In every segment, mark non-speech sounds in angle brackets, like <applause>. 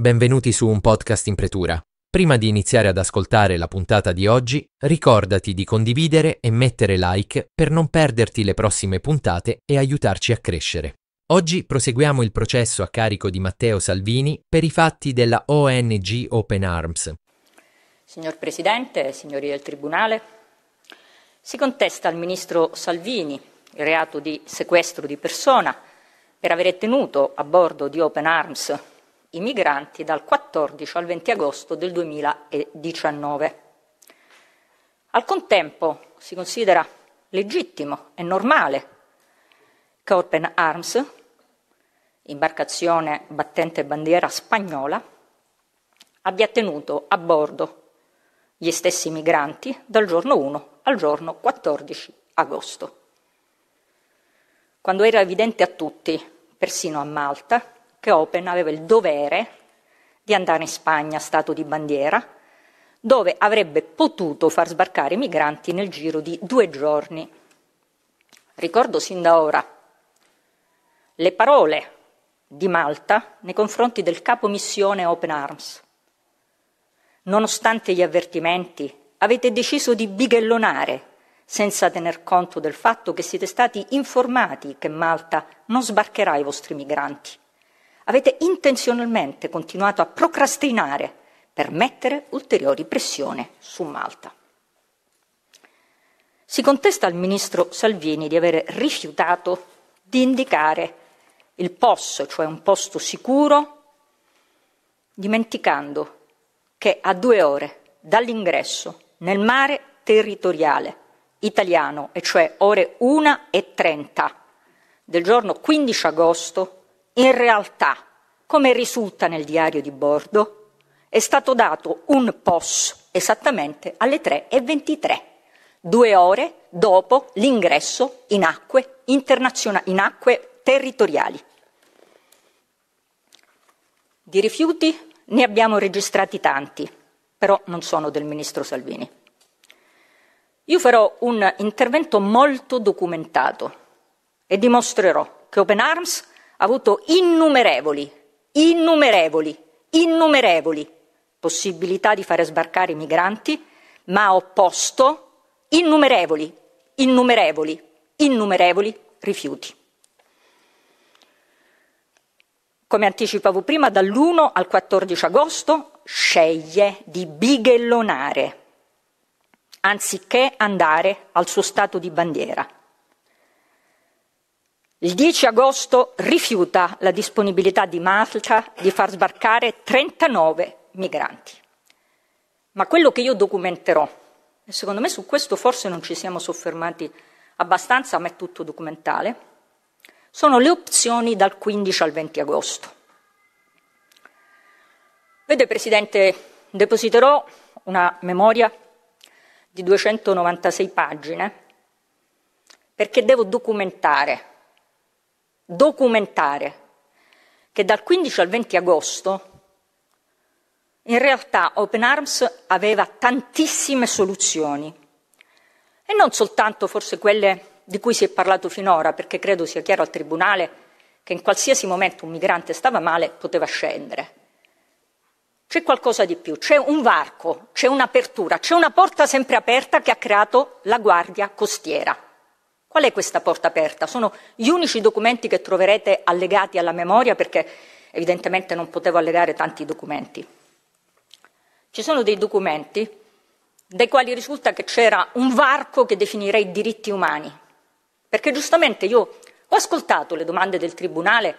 Benvenuti su un podcast in pretura. Prima di iniziare ad ascoltare la puntata di oggi, ricordati di condividere e mettere like per non perderti le prossime puntate e aiutarci a crescere. Oggi proseguiamo il processo a carico di Matteo Salvini per i fatti della ONG Open Arms. Signor Presidente, signori del Tribunale, si contesta al Ministro Salvini il reato di sequestro di persona per aver tenuto a bordo di Open Arms i migranti dal 14 al 20 agosto del 2019. Al contempo si considera legittimo e normale che Open Arms, imbarcazione battente bandiera spagnola, abbia tenuto a bordo gli stessi migranti dal giorno 1 al giorno 14 agosto. Quando era evidente a tutti, persino a Malta, che Open aveva il dovere di andare in Spagna, stato di bandiera, dove avrebbe potuto far sbarcare i migranti nel giro di due giorni. Ricordo sin da ora le parole di Malta nei confronti del capo missione Open Arms. Nonostante gli avvertimenti, avete deciso di bighellonare senza tener conto del fatto che siete stati informati che Malta non sbarcherà i vostri migranti. Avete intenzionalmente continuato a procrastinare per mettere ulteriori pressioni su Malta. Si contesta al ministro Salvini di aver rifiutato di indicare il POS, cioè un posto sicuro, dimenticando che a due ore dall'ingresso nel mare territoriale italiano, e cioè ore 1 e 30 del giorno 15 agosto, in realtà, come risulta nel diario di bordo, è stato dato un POS esattamente alle 3.23, due ore dopo l'ingresso in acque, in acque territoriali. Di rifiuti ne abbiamo registrati tanti, però non sono del ministro Salvini. Io farò un intervento molto documentato e dimostrerò che Open Arms avuto innumerevoli, innumerevoli, innumerevoli possibilità di fare sbarcare i migranti, ma ha opposto innumerevoli, innumerevoli, innumerevoli rifiuti. Come anticipavo prima, dall'1 al 14 agosto sceglie di bighellonare anziché andare al suo stato di bandiera. Il 10 agosto rifiuta la disponibilità di Malta di far sbarcare 39 migranti. Ma quello che io documenterò, e secondo me su questo forse non ci siamo soffermati abbastanza, ma è tutto documentale, sono le opzioni dal 15 al 20 agosto. Vede, Presidente, depositerò una memoria di 296 pagine perché devo documentare documentare che dal 15 al 20 agosto in realtà Open Arms aveva tantissime soluzioni e non soltanto forse quelle di cui si è parlato finora, perché credo sia chiaro al Tribunale che in qualsiasi momento un migrante stava male poteva scendere. C'è qualcosa di più, c'è un varco, c'è un'apertura, c'è una porta sempre aperta che ha creato la Guardia Costiera. Qual è questa porta aperta? Sono gli unici documenti che troverete allegati alla memoria perché evidentemente non potevo allegare tanti documenti. Ci sono dei documenti dai quali risulta che c'era un varco che definirei diritti umani, perché giustamente io ho ascoltato le domande del Tribunale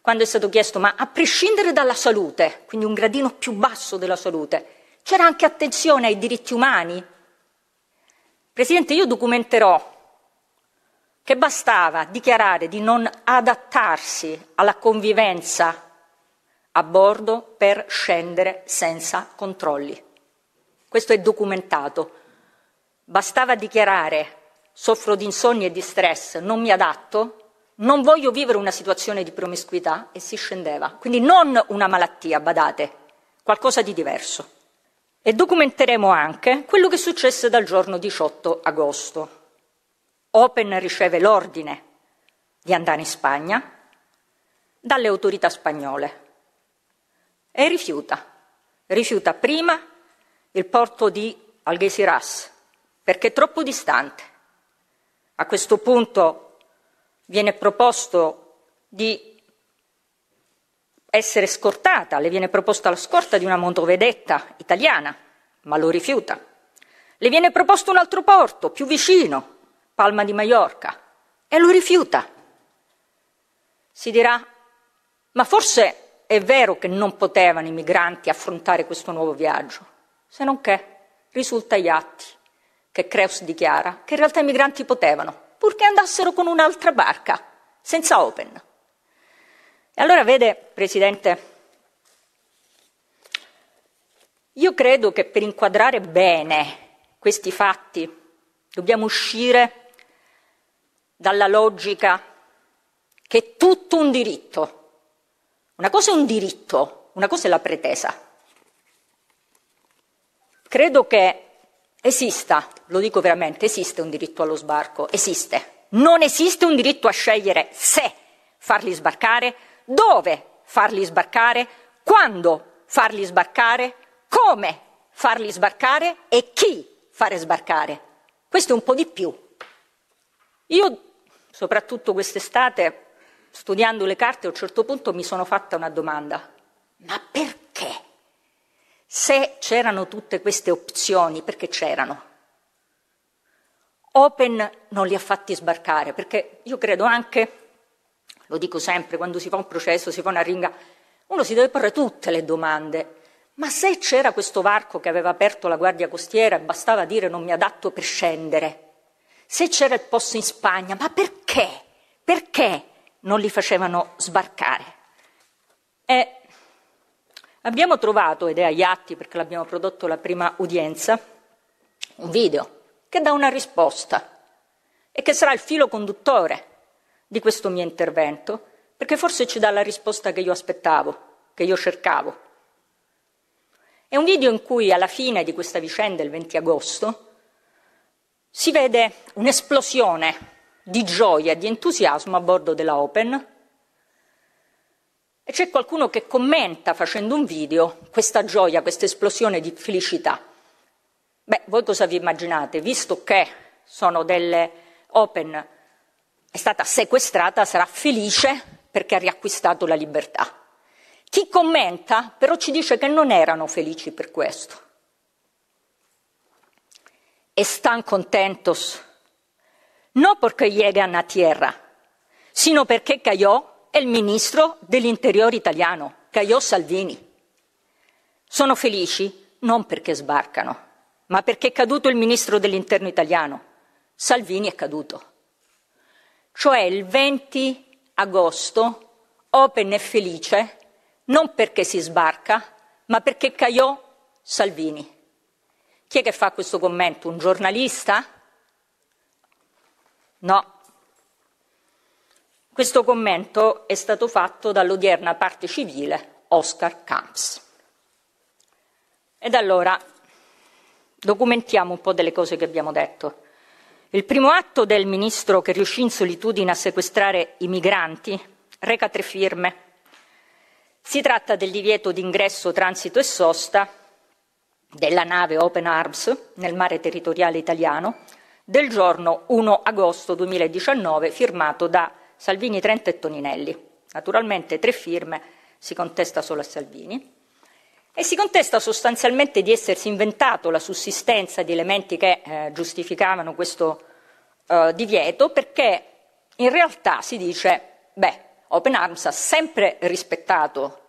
quando è stato chiesto ma a prescindere dalla salute, quindi un gradino più basso della salute, c'era anche attenzione ai diritti umani? Presidente, io documenterò che bastava dichiarare di non adattarsi alla convivenza a bordo per scendere senza controlli. Questo è documentato. Bastava dichiarare soffro di insonnia e di stress, non mi adatto, non voglio vivere una situazione di promiscuità e si scendeva. Quindi non una malattia, badate, qualcosa di diverso. E documenteremo anche quello che successe dal giorno 18 agosto. Open riceve l'ordine di andare in Spagna dalle autorità spagnole. e rifiuta. Rifiuta prima il porto di Algeciras perché è troppo distante. A questo punto viene proposto di essere scortata, le viene proposta la scorta di una motovedetta italiana, ma lo rifiuta. Le viene proposto un altro porto, più vicino, Palma di Maiorca, e lo rifiuta. Si dirà, ma forse è vero che non potevano i migranti affrontare questo nuovo viaggio, se non che risulta agli atti che Creus dichiara che in realtà i migranti potevano, purché andassero con un'altra barca, senza Open. E allora vede, Presidente, io credo che per inquadrare bene questi fatti dobbiamo uscire dalla logica che è tutto un diritto. Una cosa è un diritto, una cosa è la pretesa. Credo che esista, lo dico veramente, esiste un diritto allo sbarco, esiste. Non esiste un diritto a scegliere se farli sbarcare dove farli sbarcare, quando farli sbarcare, come farli sbarcare e chi fare sbarcare. Questo è un po' di più. Io, soprattutto quest'estate, studiando le carte, a un certo punto mi sono fatta una domanda. Ma perché? Se c'erano tutte queste opzioni, perché c'erano? Open non li ha fatti sbarcare, perché io credo anche lo dico sempre, quando si fa un processo, si fa una ringa, uno si deve porre tutte le domande. Ma se c'era questo varco che aveva aperto la guardia costiera e bastava dire non mi adatto per scendere, se c'era il posto in Spagna, ma perché? Perché non li facevano sbarcare? E abbiamo trovato, ed è agli atti perché l'abbiamo prodotto la prima udienza, un video che dà una risposta e che sarà il filo conduttore di questo mio intervento, perché forse ci dà la risposta che io aspettavo, che io cercavo. È un video in cui alla fine di questa vicenda, il 20 agosto, si vede un'esplosione di gioia di entusiasmo a bordo della Open e c'è qualcuno che commenta facendo un video questa gioia, questa esplosione di felicità. Beh, voi cosa vi immaginate? Visto che sono delle Open è stata sequestrata sarà felice perché ha riacquistato la libertà. Chi commenta però ci dice che non erano felici per questo. Están contentos no porque llegan a tierra, sino perché cayó il ministro dell'interior italiano, cayó Salvini. Sono felici non perché sbarcano, ma perché è caduto il ministro dell'interno italiano. Salvini è caduto. Cioè il 20 agosto Open è felice non perché si sbarca, ma perché caiò Salvini. Chi è che fa questo commento? Un giornalista? No. Questo commento è stato fatto dall'odierna parte civile Oscar Camps. Ed allora documentiamo un po' delle cose che abbiamo detto. Il primo atto del ministro che riuscì in solitudine a sequestrare i migranti reca tre firme. Si tratta del divieto di ingresso, transito e sosta della nave Open Arms nel mare territoriale italiano del giorno 1 agosto 2019 firmato da Salvini, Trenta e Toninelli. Naturalmente tre firme si contesta solo a Salvini e si contesta sostanzialmente di essersi inventato la sussistenza di elementi che eh, giustificavano questo eh, divieto perché in realtà si dice, beh, Open Arms ha sempre rispettato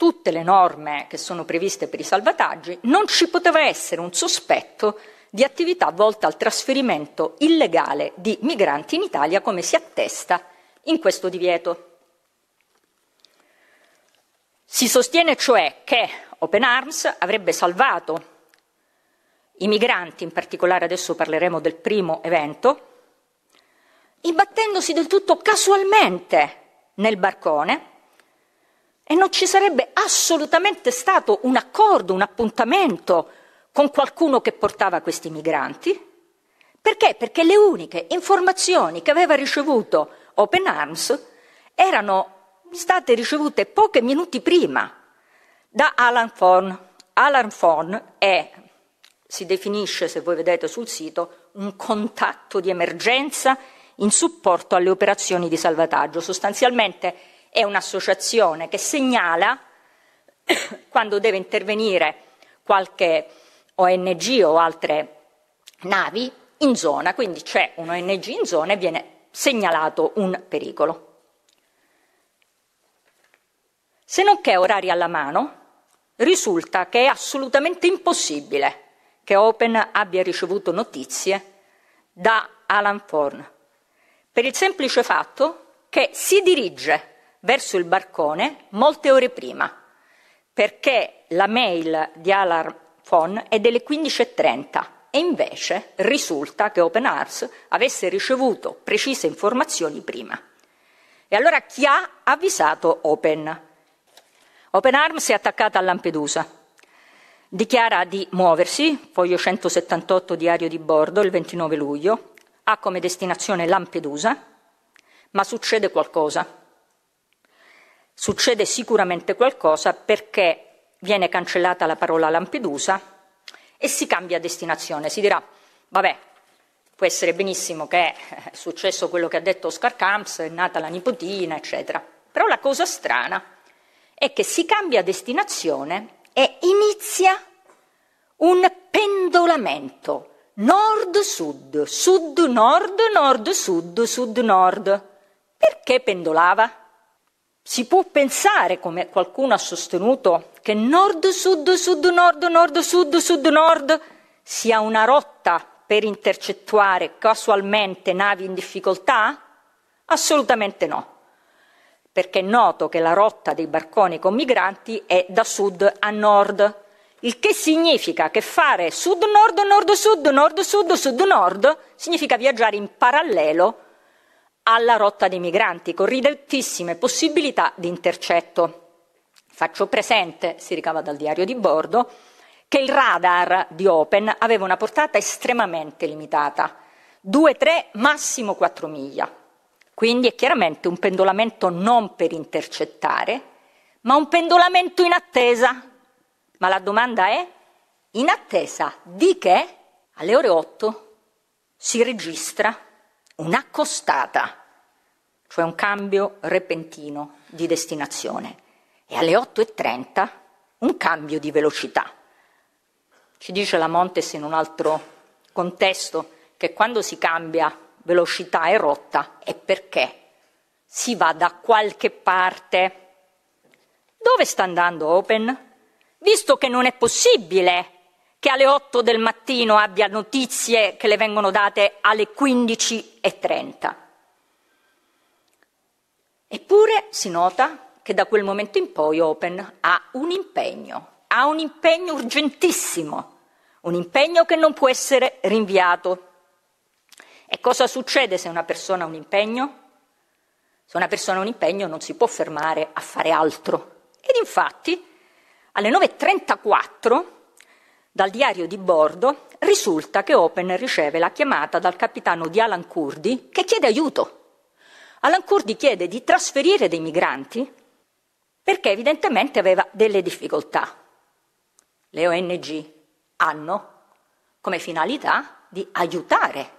tutte le norme che sono previste per i salvataggi, non ci poteva essere un sospetto di attività volta al trasferimento illegale di migranti in Italia come si attesta in questo divieto. Si sostiene cioè che Open Arms avrebbe salvato i migranti, in particolare adesso parleremo del primo evento, imbattendosi del tutto casualmente nel barcone e non ci sarebbe assolutamente stato un accordo, un appuntamento con qualcuno che portava questi migranti. Perché? Perché le uniche informazioni che aveva ricevuto Open Arms erano state ricevute pochi minuti prima da Alan Thorne. Alan Thorne è, si definisce, se voi vedete sul sito, un contatto di emergenza in supporto alle operazioni di salvataggio. Sostanzialmente è un'associazione che segnala <coughs> quando deve intervenire qualche ONG o altre navi in zona, quindi c'è un ONG in zona e viene segnalato un pericolo. Se non che orari alla mano, risulta che è assolutamente impossibile che Open abbia ricevuto notizie da Alan Thorne, per il semplice fatto che si dirige verso il barcone molte ore prima, perché la mail di Alan Thorne è delle 15.30 e invece risulta che Open Arms avesse ricevuto precise informazioni prima. E allora chi ha avvisato Open? Open Arms è attaccata a Lampedusa. Dichiara di muoversi, foglio 178 diario di bordo, il 29 luglio, ha come destinazione Lampedusa, ma succede qualcosa. Succede sicuramente qualcosa perché viene cancellata la parola Lampedusa e si cambia destinazione. Si dirà, vabbè, può essere benissimo che è successo quello che ha detto Oscar Camps, è nata la nipotina, eccetera. Però la cosa strana è che si cambia destinazione e inizia un pendolamento nord-sud, sud-nord, nord-sud, sud-nord. Perché pendolava? Si può pensare, come qualcuno ha sostenuto, che nord-sud, sud-nord, nord-sud, sud-nord sia una rotta per intercettare casualmente navi in difficoltà? Assolutamente no, perché è noto che la rotta dei barconi con migranti è da sud a nord, il che significa che fare sud-nord, nord-sud, nord-sud, sud-nord significa viaggiare in parallelo alla rotta dei migranti, con ridottissime possibilità di intercetto. Faccio presente, si ricava dal diario di bordo, che il radar di Open aveva una portata estremamente limitata, 2-3, massimo 4 miglia. Quindi è chiaramente un pendolamento non per intercettare, ma un pendolamento in attesa. Ma la domanda è, in attesa di che? Alle ore 8 si registra un'accostata, cioè un cambio repentino di destinazione, e alle 8.30 un cambio di velocità. Ci dice la Montes in un altro contesto che quando si cambia velocità e rotta è perché si va da qualche parte. Dove sta andando Open? Visto che non è possibile che alle 8 del mattino abbia notizie che le vengono date alle 15.30. Eppure si nota che da quel momento in poi Open ha un impegno, ha un impegno urgentissimo, un impegno che non può essere rinviato. E cosa succede se una persona ha un impegno? Se una persona ha un impegno non si può fermare a fare altro. Ed infatti alle 9.34 dal diario di bordo risulta che Open riceve la chiamata dal capitano di Alan Kurdi che chiede aiuto. Alan Kurdi chiede di trasferire dei migranti perché evidentemente aveva delle difficoltà. Le ONG hanno come finalità di aiutare.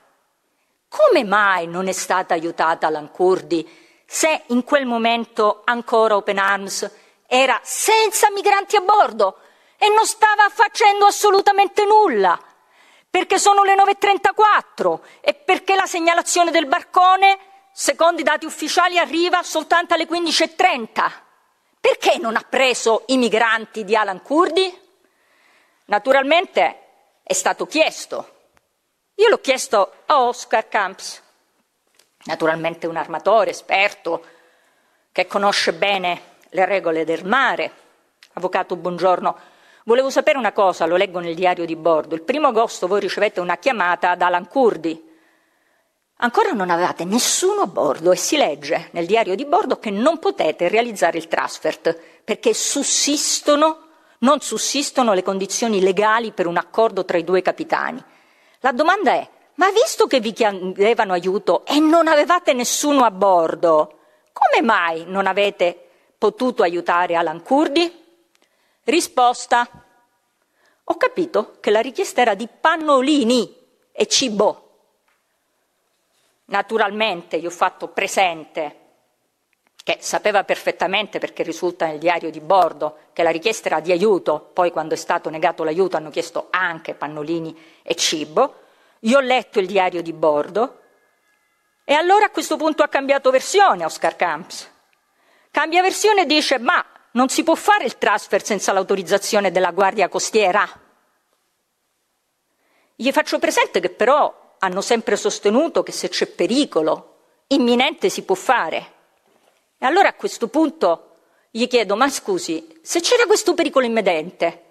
Come mai non è stata aiutata Alan Kurdi se in quel momento ancora Open Arms era senza migranti a bordo? E non stava facendo assolutamente nulla, perché sono le 9.34 e perché la segnalazione del barcone, secondo i dati ufficiali, arriva soltanto alle 15.30. Perché non ha preso i migranti di Alan Kurdi? Naturalmente è stato chiesto. Io l'ho chiesto a Oscar Camps, naturalmente un armatore esperto che conosce bene le regole del mare. Avvocato, buongiorno. Volevo sapere una cosa, lo leggo nel diario di bordo. Il primo agosto voi ricevete una chiamata da Alan Kurdi. Ancora non avevate nessuno a bordo e si legge nel diario di bordo che non potete realizzare il transfert perché sussistono, non sussistono le condizioni legali per un accordo tra i due capitani. La domanda è, ma visto che vi chiedevano aiuto e non avevate nessuno a bordo, come mai non avete potuto aiutare Alan Kurdi? Risposta. Ho capito che la richiesta era di pannolini e cibo. Naturalmente gli ho fatto presente che sapeva perfettamente, perché risulta nel diario di bordo, che la richiesta era di aiuto, poi quando è stato negato l'aiuto hanno chiesto anche pannolini e cibo. Io ho letto il diario di bordo e allora a questo punto ha cambiato versione Oscar Camps. Cambia versione e dice ma non si può fare il transfer senza l'autorizzazione della Guardia Costiera. Gli faccio presente che però hanno sempre sostenuto che se c'è pericolo imminente si può fare. E allora a questo punto gli chiedo, ma scusi, se c'era questo pericolo imminente,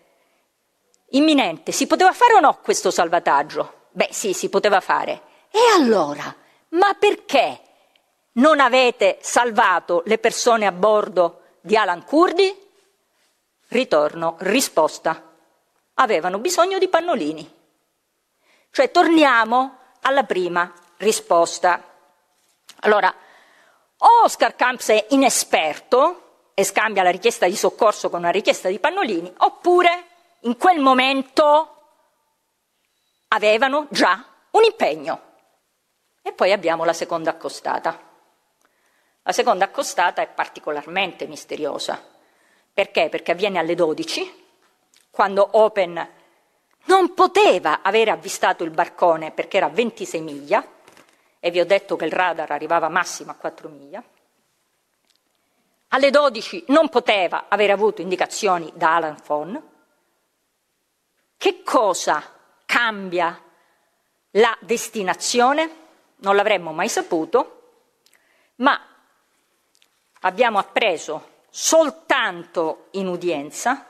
imminente, si poteva fare o no questo salvataggio? Beh sì, si poteva fare. E allora, ma perché non avete salvato le persone a bordo di Alan Kurdi? Ritorno, risposta. Avevano bisogno di pannolini. Cioè torniamo alla prima risposta. Allora, Oscar Camps è inesperto e scambia la richiesta di soccorso con una richiesta di pannolini, oppure in quel momento avevano già un impegno. E poi abbiamo la seconda accostata. La seconda accostata è particolarmente misteriosa. Perché? Perché avviene alle 12, quando Open non poteva avere avvistato il barcone perché era a 26 miglia, e vi ho detto che il radar arrivava massimo a 4 miglia. Alle 12 non poteva aver avuto indicazioni da Alan Fon. Che cosa cambia la destinazione? Non l'avremmo mai saputo, ma abbiamo appreso soltanto in udienza,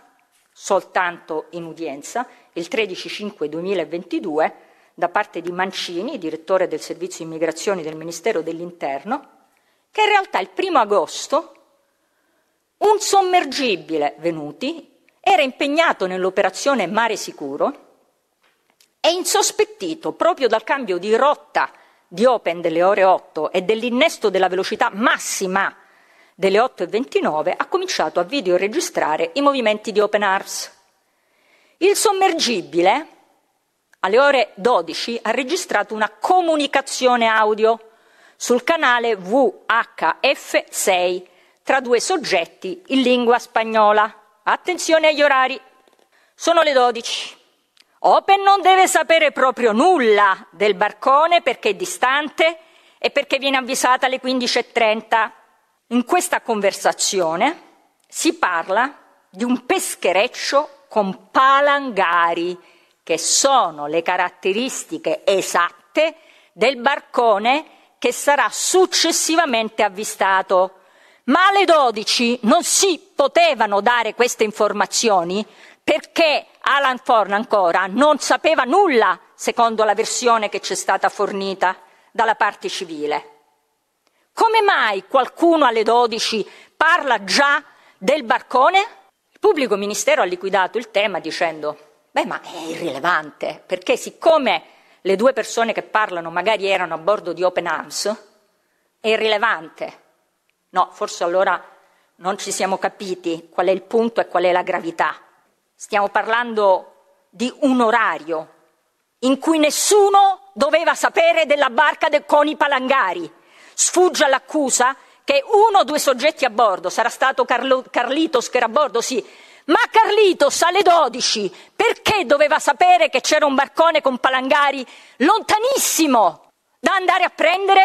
soltanto in udienza, il 13-5-2022, da parte di Mancini, direttore del servizio immigrazioni del Ministero dell'Interno, che in realtà il primo agosto un sommergibile venuti era impegnato nell'operazione Mare Sicuro e insospettito proprio dal cambio di rotta di Open delle ore 8 e dell'innesto della velocità massima delle 8.29 ha cominciato a videoregistrare i movimenti di Open Arms. Il sommergibile alle ore 12 ha registrato una comunicazione audio sul canale VHF6 tra due soggetti in lingua spagnola. Attenzione agli orari. Sono le 12. Open non deve sapere proprio nulla del barcone perché è distante e perché viene avvisata alle 15.30. In questa conversazione si parla di un peschereccio con palangari, che sono le caratteristiche esatte del barcone che sarà successivamente avvistato. Ma alle 12 non si potevano dare queste informazioni perché Alan Forn ancora non sapeva nulla, secondo la versione che ci è stata fornita dalla parte civile. Come mai qualcuno alle 12 parla già del barcone? Il pubblico ministero ha liquidato il tema dicendo, beh ma è irrilevante, perché siccome le due persone che parlano magari erano a bordo di Open Arms, è irrilevante. No, forse allora non ci siamo capiti qual è il punto e qual è la gravità. Stiamo parlando di un orario in cui nessuno doveva sapere della barca de- con i palangari sfugge all'accusa che uno o due soggetti a bordo, sarà stato Carlo, Carlitos che era a bordo, sì, ma Carlitos alle 12 perché doveva sapere che c'era un barcone con palangari lontanissimo da andare a prendere?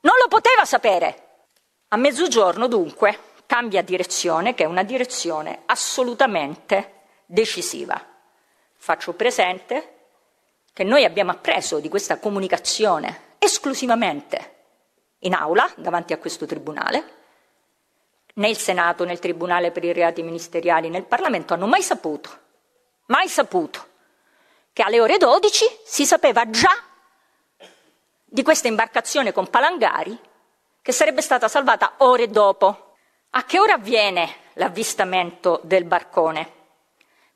Non lo poteva sapere. A mezzogiorno dunque cambia direzione, che è una direzione assolutamente decisiva. Faccio presente che noi abbiamo appreso di questa comunicazione esclusivamente in aula davanti a questo tribunale, né il Senato né il Tribunale per i reati ministeriali né il Parlamento hanno mai saputo, mai saputo, che alle ore 12 si sapeva già di questa imbarcazione con palangari che sarebbe stata salvata ore dopo. A che ora avviene l'avvistamento del barcone?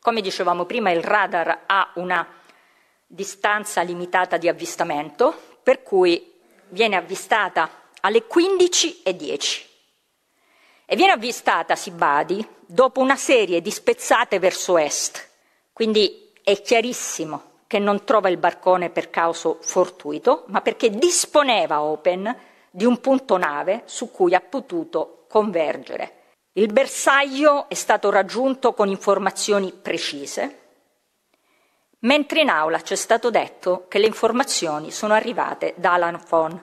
Come dicevamo prima, il radar ha una distanza limitata di avvistamento, per cui viene avvistata alle 15.10 e viene avvistata, si badi, dopo una serie di spezzate verso est. Quindi è chiarissimo che non trova il barcone per causa fortuito, ma perché disponeva Open di un punto nave su cui ha potuto convergere. Il bersaglio è stato raggiunto con informazioni precise, mentre in aula c'è stato detto che le informazioni sono arrivate da Alan Fon.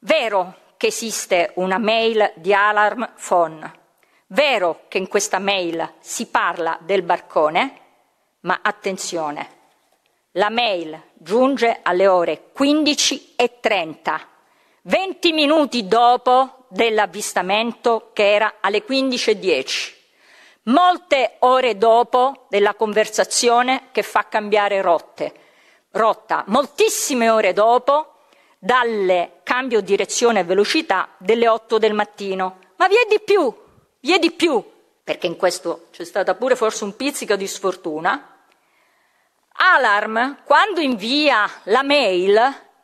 Vero che esiste una mail di Alarm Fon, vero che in questa mail si parla del barcone, ma attenzione, la mail giunge alle ore 15.30, 20 minuti dopo dell'avvistamento che era alle 15.10 molte ore dopo della conversazione che fa cambiare rotte, rotta, moltissime ore dopo dal cambio direzione e velocità delle 8 del mattino. Ma vi è di più, vi è di più, perché in questo c'è stata pure forse un pizzico di sfortuna. Alarm, quando invia la mail,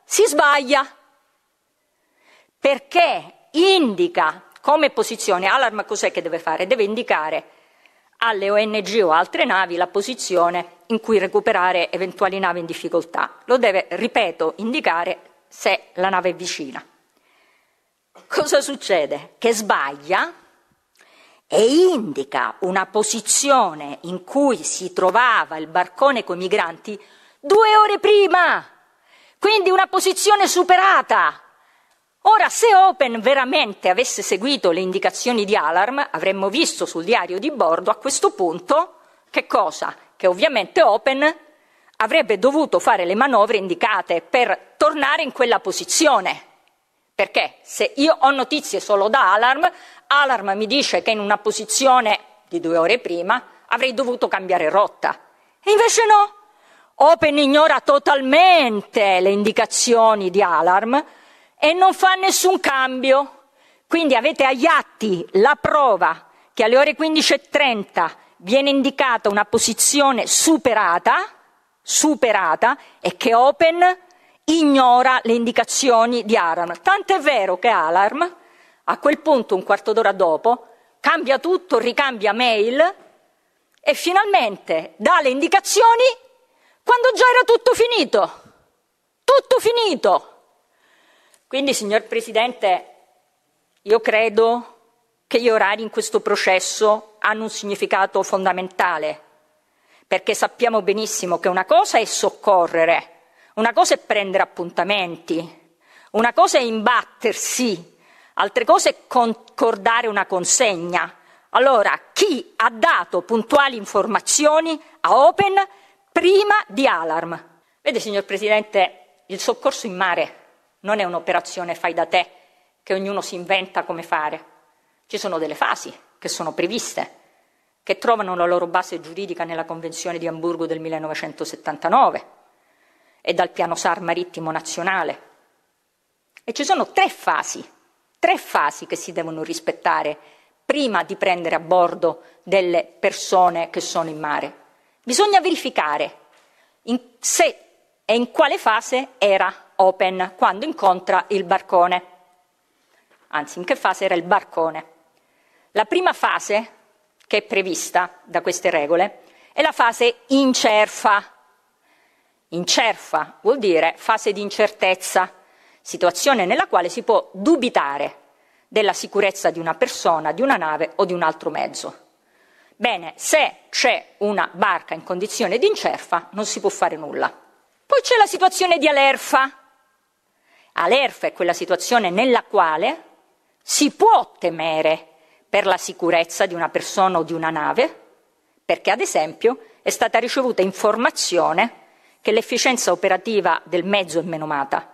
si sbaglia, perché indica come posizione, Alarm cos'è che deve fare? Deve indicare alle ONG o altre navi la posizione in cui recuperare eventuali navi in difficoltà. Lo deve, ripeto, indicare se la nave è vicina. Cosa succede? Che sbaglia e indica una posizione in cui si trovava il barcone con i migranti due ore prima, quindi una posizione superata. Ora, se Open veramente avesse seguito le indicazioni di Alarm, avremmo visto sul diario di bordo a questo punto che cosa? Che ovviamente Open avrebbe dovuto fare le manovre indicate per tornare in quella posizione. Perché se io ho notizie solo da Alarm, Alarm mi dice che in una posizione di due ore prima avrei dovuto cambiare rotta. E invece no. Open ignora totalmente le indicazioni di Alarm e non fa nessun cambio. Quindi avete agli atti la prova che alle ore 15.30 viene indicata una posizione superata, superata e che Open ignora le indicazioni di Alarm. Tant'è vero che Alarm, a quel punto, un quarto d'ora dopo, cambia tutto, ricambia mail e finalmente dà le indicazioni quando già era tutto finito. Tutto finito. Quindi, signor Presidente, io credo che gli orari in questo processo hanno un significato fondamentale, perché sappiamo benissimo che una cosa è soccorrere, una cosa è prendere appuntamenti, una cosa è imbattersi, altre cose è concordare una consegna. Allora, chi ha dato puntuali informazioni a Open prima di Alarm? Vede, signor Presidente, il soccorso in mare non è un'operazione fai da te che ognuno si inventa come fare. Ci sono delle fasi che sono previste, che trovano la loro base giuridica nella Convenzione di Amburgo del 1979 e dal piano SAR marittimo nazionale. E ci sono tre fasi, tre fasi che si devono rispettare prima di prendere a bordo delle persone che sono in mare. Bisogna verificare in se e in quale fase era Open quando incontra il barcone. Anzi, in che fase era il barcone? La prima fase, che è prevista da queste regole, è la fase incerfa. Incerfa vuol dire fase di incertezza, situazione nella quale si può dubitare della sicurezza di una persona, di una nave o di un altro mezzo. Bene, se c'è una barca in condizione di incerfa non si può fare nulla. Poi c'è la situazione di alerfa, Alerfa è quella situazione nella quale si può temere per la sicurezza di una persona o di una nave, perché ad esempio è stata ricevuta informazione che l'efficienza operativa del mezzo è menomata.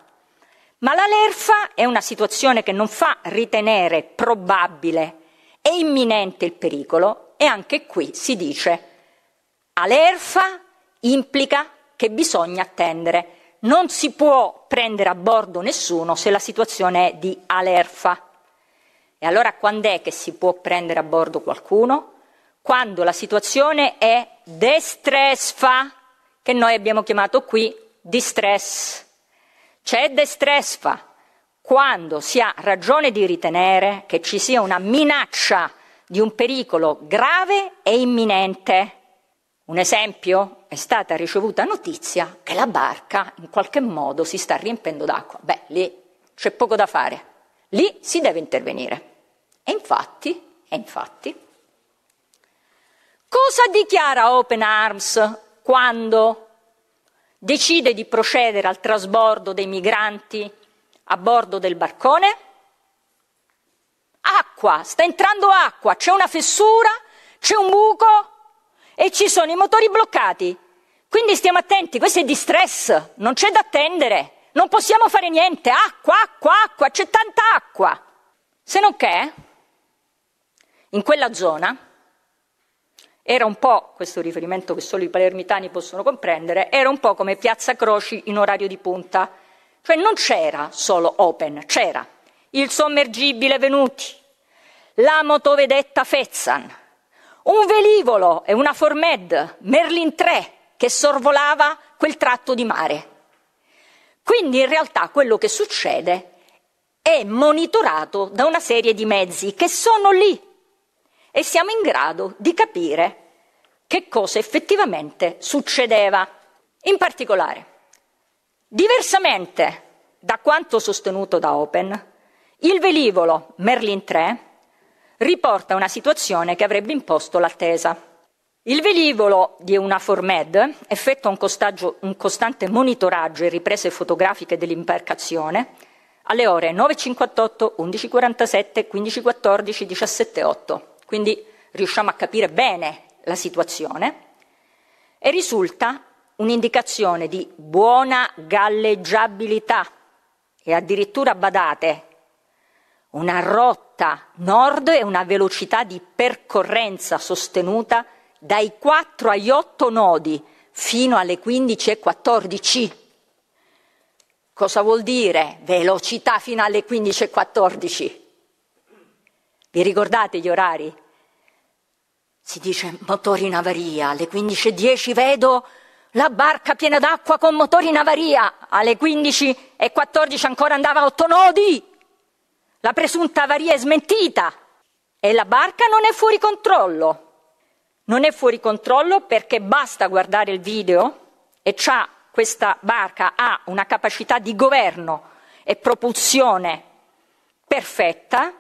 Ma la lerfa è una situazione che non fa ritenere probabile e imminente il pericolo e anche qui si dice alerfa implica che bisogna attendere non si può prendere a bordo nessuno se la situazione è di alerfa. E allora quando è che si può prendere a bordo qualcuno? Quando la situazione è destressfa, che noi abbiamo chiamato qui distress. C'è destressfa, quando si ha ragione di ritenere che ci sia una minaccia di un pericolo grave e imminente. Un esempio è stata ricevuta notizia che la barca in qualche modo si sta riempendo d'acqua. Beh, lì c'è poco da fare, lì si deve intervenire. E infatti, e infatti, cosa dichiara Open Arms quando decide di procedere al trasbordo dei migranti a bordo del barcone? Acqua, sta entrando acqua, c'è una fessura, c'è un buco e ci sono i motori bloccati. Quindi stiamo attenti, questo è distress, non c'è da attendere, non possiamo fare niente, acqua, acqua, acqua, c'è tanta acqua. Se non che, in quella zona, era un po', questo riferimento che solo i palermitani possono comprendere, era un po' come Piazza Croci in orario di punta. Cioè non c'era solo Open, c'era il sommergibile Venuti, la motovedetta Fezzan, un velivolo e una Formed Merlin 3 che sorvolava quel tratto di mare. Quindi in realtà quello che succede è monitorato da una serie di mezzi che sono lì e siamo in grado di capire che cosa effettivamente succedeva. In particolare, Diversamente da quanto sostenuto da Open, il velivolo Merlin 3 riporta una situazione che avrebbe imposto l'attesa. Il velivolo di una Formed effettua un, un costante monitoraggio e riprese fotografiche dell'imbarcazione alle ore 9.58, 11.47, 15.14, 17.08. Quindi riusciamo a capire bene la situazione e risulta un'indicazione di buona galleggiabilità e addirittura, badate, una rotta nord e una velocità di percorrenza sostenuta dai 4 agli 8 nodi fino alle 15 e 14. Cosa vuol dire velocità fino alle 15 e 14? Vi ricordate gli orari? Si dice motori in avaria, alle 15.10 vedo la barca piena d'acqua con motori in avaria. Alle 15 e 14 ancora andava a otto nodi. La presunta avaria è smentita e la barca non è fuori controllo. Non è fuori controllo perché basta guardare il video e questa barca ha una capacità di governo e propulsione perfetta.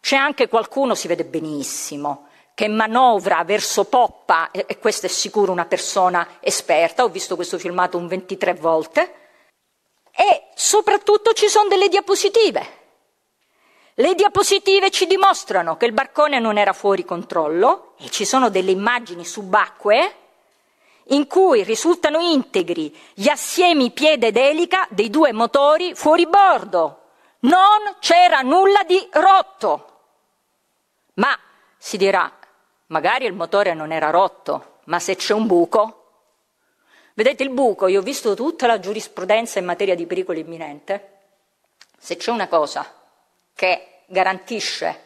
C'è anche qualcuno, si vede benissimo, che manovra verso poppa, e, e questa è sicuro una persona esperta, ho visto questo filmato un 23 volte, e soprattutto ci sono delle diapositive. Le diapositive ci dimostrano che il barcone non era fuori controllo e ci sono delle immagini subacquee in cui risultano integri gli assiemi piede ed elica dei due motori fuori bordo. Non c'era nulla di rotto. Ma si dirà, Magari il motore non era rotto, ma se c'è un buco. Vedete il buco, io ho visto tutta la giurisprudenza in materia di pericolo imminente. Se c'è una cosa che garantisce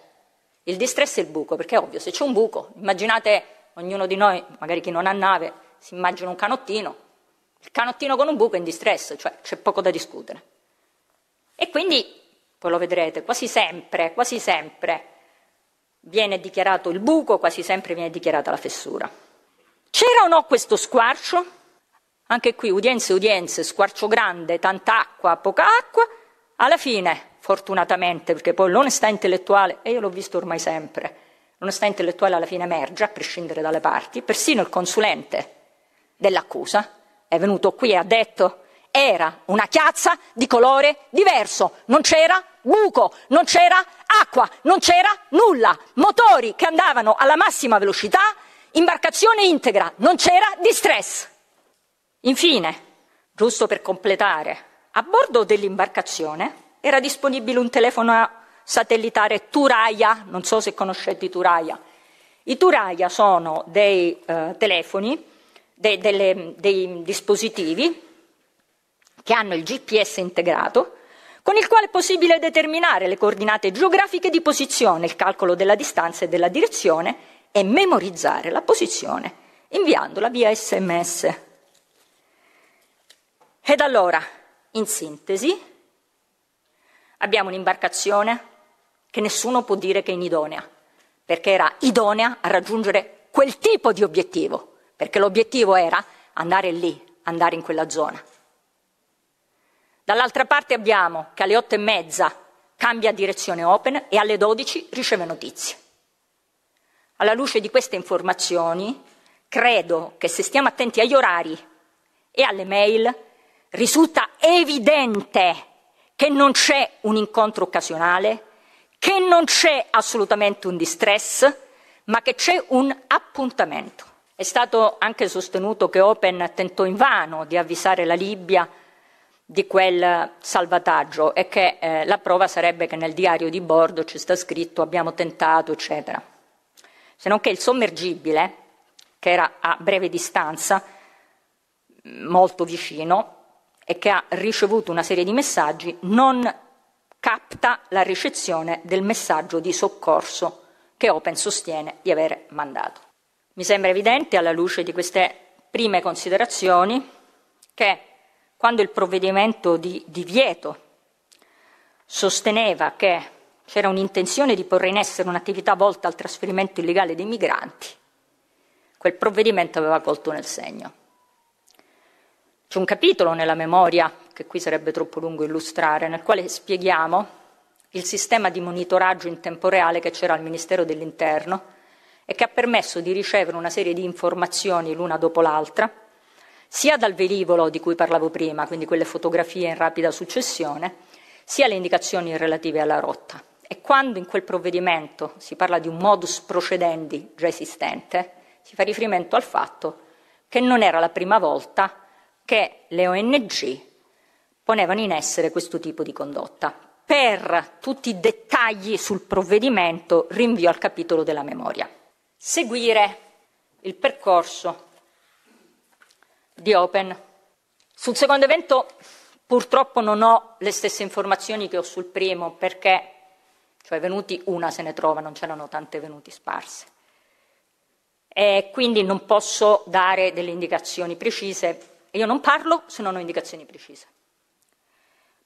il distress è il buco, perché è ovvio, se c'è un buco, immaginate ognuno di noi, magari chi non ha nave, si immagina un canottino, il canottino con un buco è in distress, cioè c'è poco da discutere. E quindi, poi lo vedrete, quasi sempre, quasi sempre viene dichiarato il buco, quasi sempre viene dichiarata la fessura. C'era o no questo squarcio? Anche qui udienze, udienze, squarcio grande, tanta acqua, poca acqua. Alla fine, fortunatamente, perché poi l'onestà intellettuale, e io l'ho visto ormai sempre, l'onestà intellettuale alla fine emerge, a prescindere dalle parti, persino il consulente dell'accusa è venuto qui e ha detto era una chiazza di colore diverso, non c'era buco, non c'era acqua, non c'era nulla, motori che andavano alla massima velocità, imbarcazione integra, non c'era distress. Infine, giusto per completare, a bordo dell'imbarcazione era disponibile un telefono satellitare Turaya, non so se conoscete i Turaya. I Turaya sono dei eh, telefoni, dei, delle, dei dispositivi che hanno il GPS integrato, con il quale è possibile determinare le coordinate geografiche di posizione, il calcolo della distanza e della direzione e memorizzare la posizione inviandola via sms. Ed allora, in sintesi, Abbiamo un'imbarcazione che nessuno può dire che è inidonea, perché era idonea a raggiungere quel tipo di obiettivo, perché l'obiettivo era andare lì, andare in quella zona. Dall'altra parte abbiamo che alle otto e mezza cambia direzione Open e alle 12 riceve notizie. Alla luce di queste informazioni, credo che se stiamo attenti agli orari e alle mail, risulta evidente che non c'è un incontro occasionale, che non c'è assolutamente un distress, ma che c'è un appuntamento. È stato anche sostenuto che Open tentò invano di avvisare la Libia di quel salvataggio e che eh, la prova sarebbe che nel diario di bordo ci sta scritto abbiamo tentato, eccetera. Se non che il sommergibile, che era a breve distanza, molto vicino, e che ha ricevuto una serie di messaggi, non capta la ricezione del messaggio di soccorso che Open sostiene di avere mandato. Mi sembra evidente, alla luce di queste prime considerazioni, che quando il provvedimento di divieto sosteneva che c'era un'intenzione di porre in essere un'attività volta al trasferimento illegale dei migranti, quel provvedimento aveva colto nel segno. C'è un capitolo nella memoria, che qui sarebbe troppo lungo illustrare, nel quale spieghiamo il sistema di monitoraggio in tempo reale che c'era al Ministero dell'Interno e che ha permesso di ricevere una serie di informazioni l'una dopo l'altra, sia dal velivolo di cui parlavo prima, quindi quelle fotografie in rapida successione, sia le indicazioni relative alla rotta. E quando in quel provvedimento si parla di un modus procedendi già esistente, si fa riferimento al fatto che non era la prima volta che le ONG ponevano in essere questo tipo di condotta. Per tutti i dettagli sul provvedimento rinvio al capitolo della memoria. Seguire il percorso di Open. Sul secondo evento purtroppo non ho le stesse informazioni che ho sul primo perché, cioè venuti una se ne trova, non c'erano tante venuti sparse. E quindi non posso dare delle indicazioni precise. Io non parlo se non ho indicazioni precise.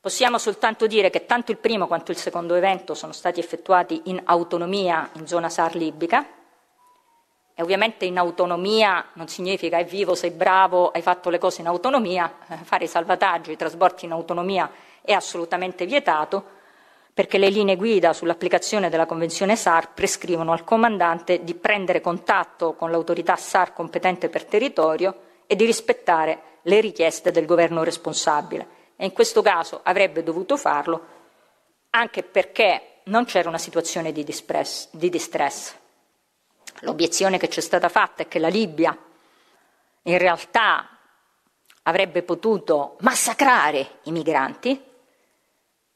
Possiamo soltanto dire che tanto il primo quanto il secondo evento sono stati effettuati in autonomia in zona SAR libica e ovviamente in autonomia non significa è vivo, sei bravo, hai fatto le cose in autonomia, eh, fare i salvataggi, i trasporti in autonomia è assolutamente vietato perché le linee guida sull'applicazione della Convenzione SAR prescrivono al comandante di prendere contatto con l'autorità SAR competente per territorio e di rispettare le richieste del governo responsabile e in questo caso avrebbe dovuto farlo anche perché non c'era una situazione di, distress. Di distress. L'obiezione che c'è stata fatta è che la Libia in realtà avrebbe potuto massacrare i migranti.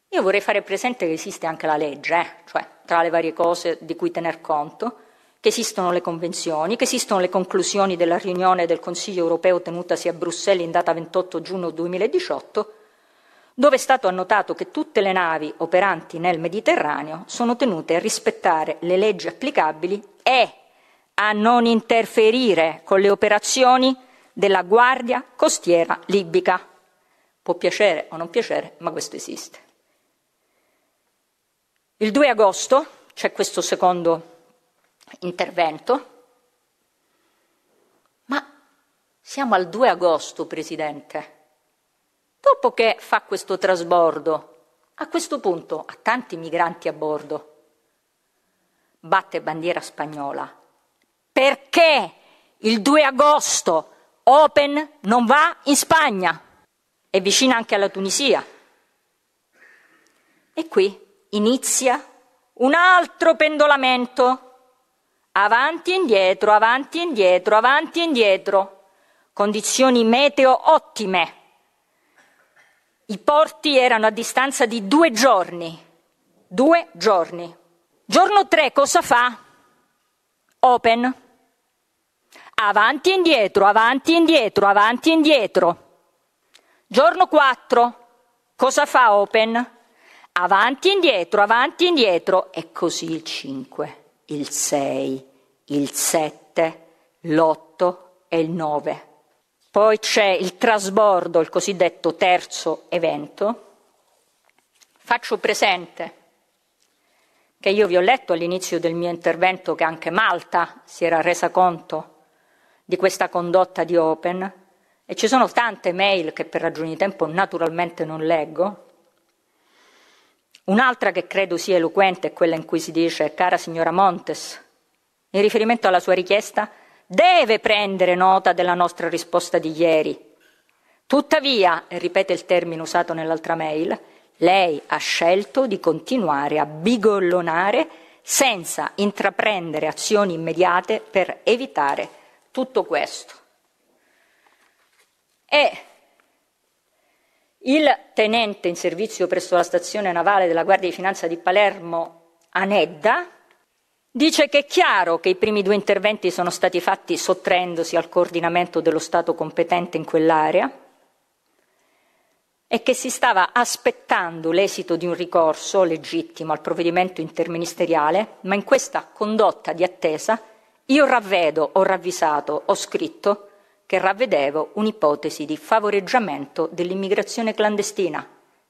Io vorrei fare presente che esiste anche la legge, eh? cioè tra le varie cose di cui tener conto, che esistono le convenzioni, che esistono le conclusioni della riunione del Consiglio europeo tenutasi a Bruxelles in data 28 giugno 2018 dove è stato annotato che tutte le navi operanti nel Mediterraneo sono tenute a rispettare le leggi applicabili e a non interferire con le operazioni della Guardia Costiera libica. Può piacere o non piacere, ma questo esiste. Il 2 agosto c'è questo secondo intervento, ma siamo al 2 agosto, Presidente. Dopo che fa questo trasbordo, a questo punto ha tanti migranti a bordo, batte bandiera spagnola. Perché il 2 agosto Open non va in Spagna? È vicina anche alla Tunisia. E qui inizia un altro pendolamento. Avanti e indietro, avanti e indietro, avanti e indietro. Condizioni meteo ottime i porti erano a distanza di due giorni. Due giorni. Giorno 3 cosa fa? Open. Avanti e indietro, avanti e indietro, avanti e indietro. Giorno 4 cosa fa Open? Avanti e indietro, avanti e indietro. E così il 5, il 6, il 7, l'8 e il 9. Poi c'è il trasbordo, il cosiddetto terzo evento, faccio presente che io vi ho letto all'inizio del mio intervento che anche Malta si era resa conto di questa condotta di Open e ci sono tante mail che per ragioni di tempo naturalmente non leggo. Un'altra che credo sia eloquente è quella in cui si dice, cara signora Montes, in riferimento alla sua richiesta, deve prendere nota della nostra risposta di ieri. Tuttavia, ripete il termine usato nell'altra mail, lei ha scelto di continuare a bigollonare senza intraprendere azioni immediate per evitare tutto questo. E il tenente in servizio presso la stazione navale della Guardia di Finanza di Palermo, Anedda, dice che è chiaro che i primi due interventi sono stati fatti sottraendosi al coordinamento dello Stato competente in quell'area e che si stava aspettando l'esito di un ricorso legittimo al provvedimento interministeriale, ma in questa condotta di attesa io ravvedo, ho ravvisato, ho scritto che ravvedevo un'ipotesi di favoreggiamento dell'immigrazione clandestina,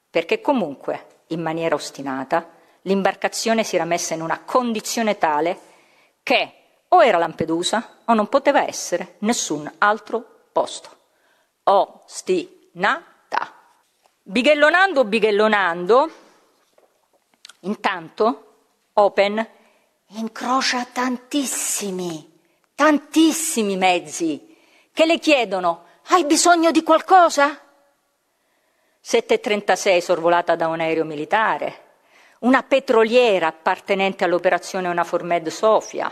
perché comunque, in maniera ostinata, l'imbarcazione si era messa in una condizione tale che o era Lampedusa o non poteva essere nessun altro posto. Ostinata. Bighellonando, bighellonando, intanto Open incrocia tantissimi, tantissimi mezzi che le chiedono hai bisogno di qualcosa? 7.36 sorvolata da un aereo militare, una petroliera appartenente all'operazione Unaformed Sofia,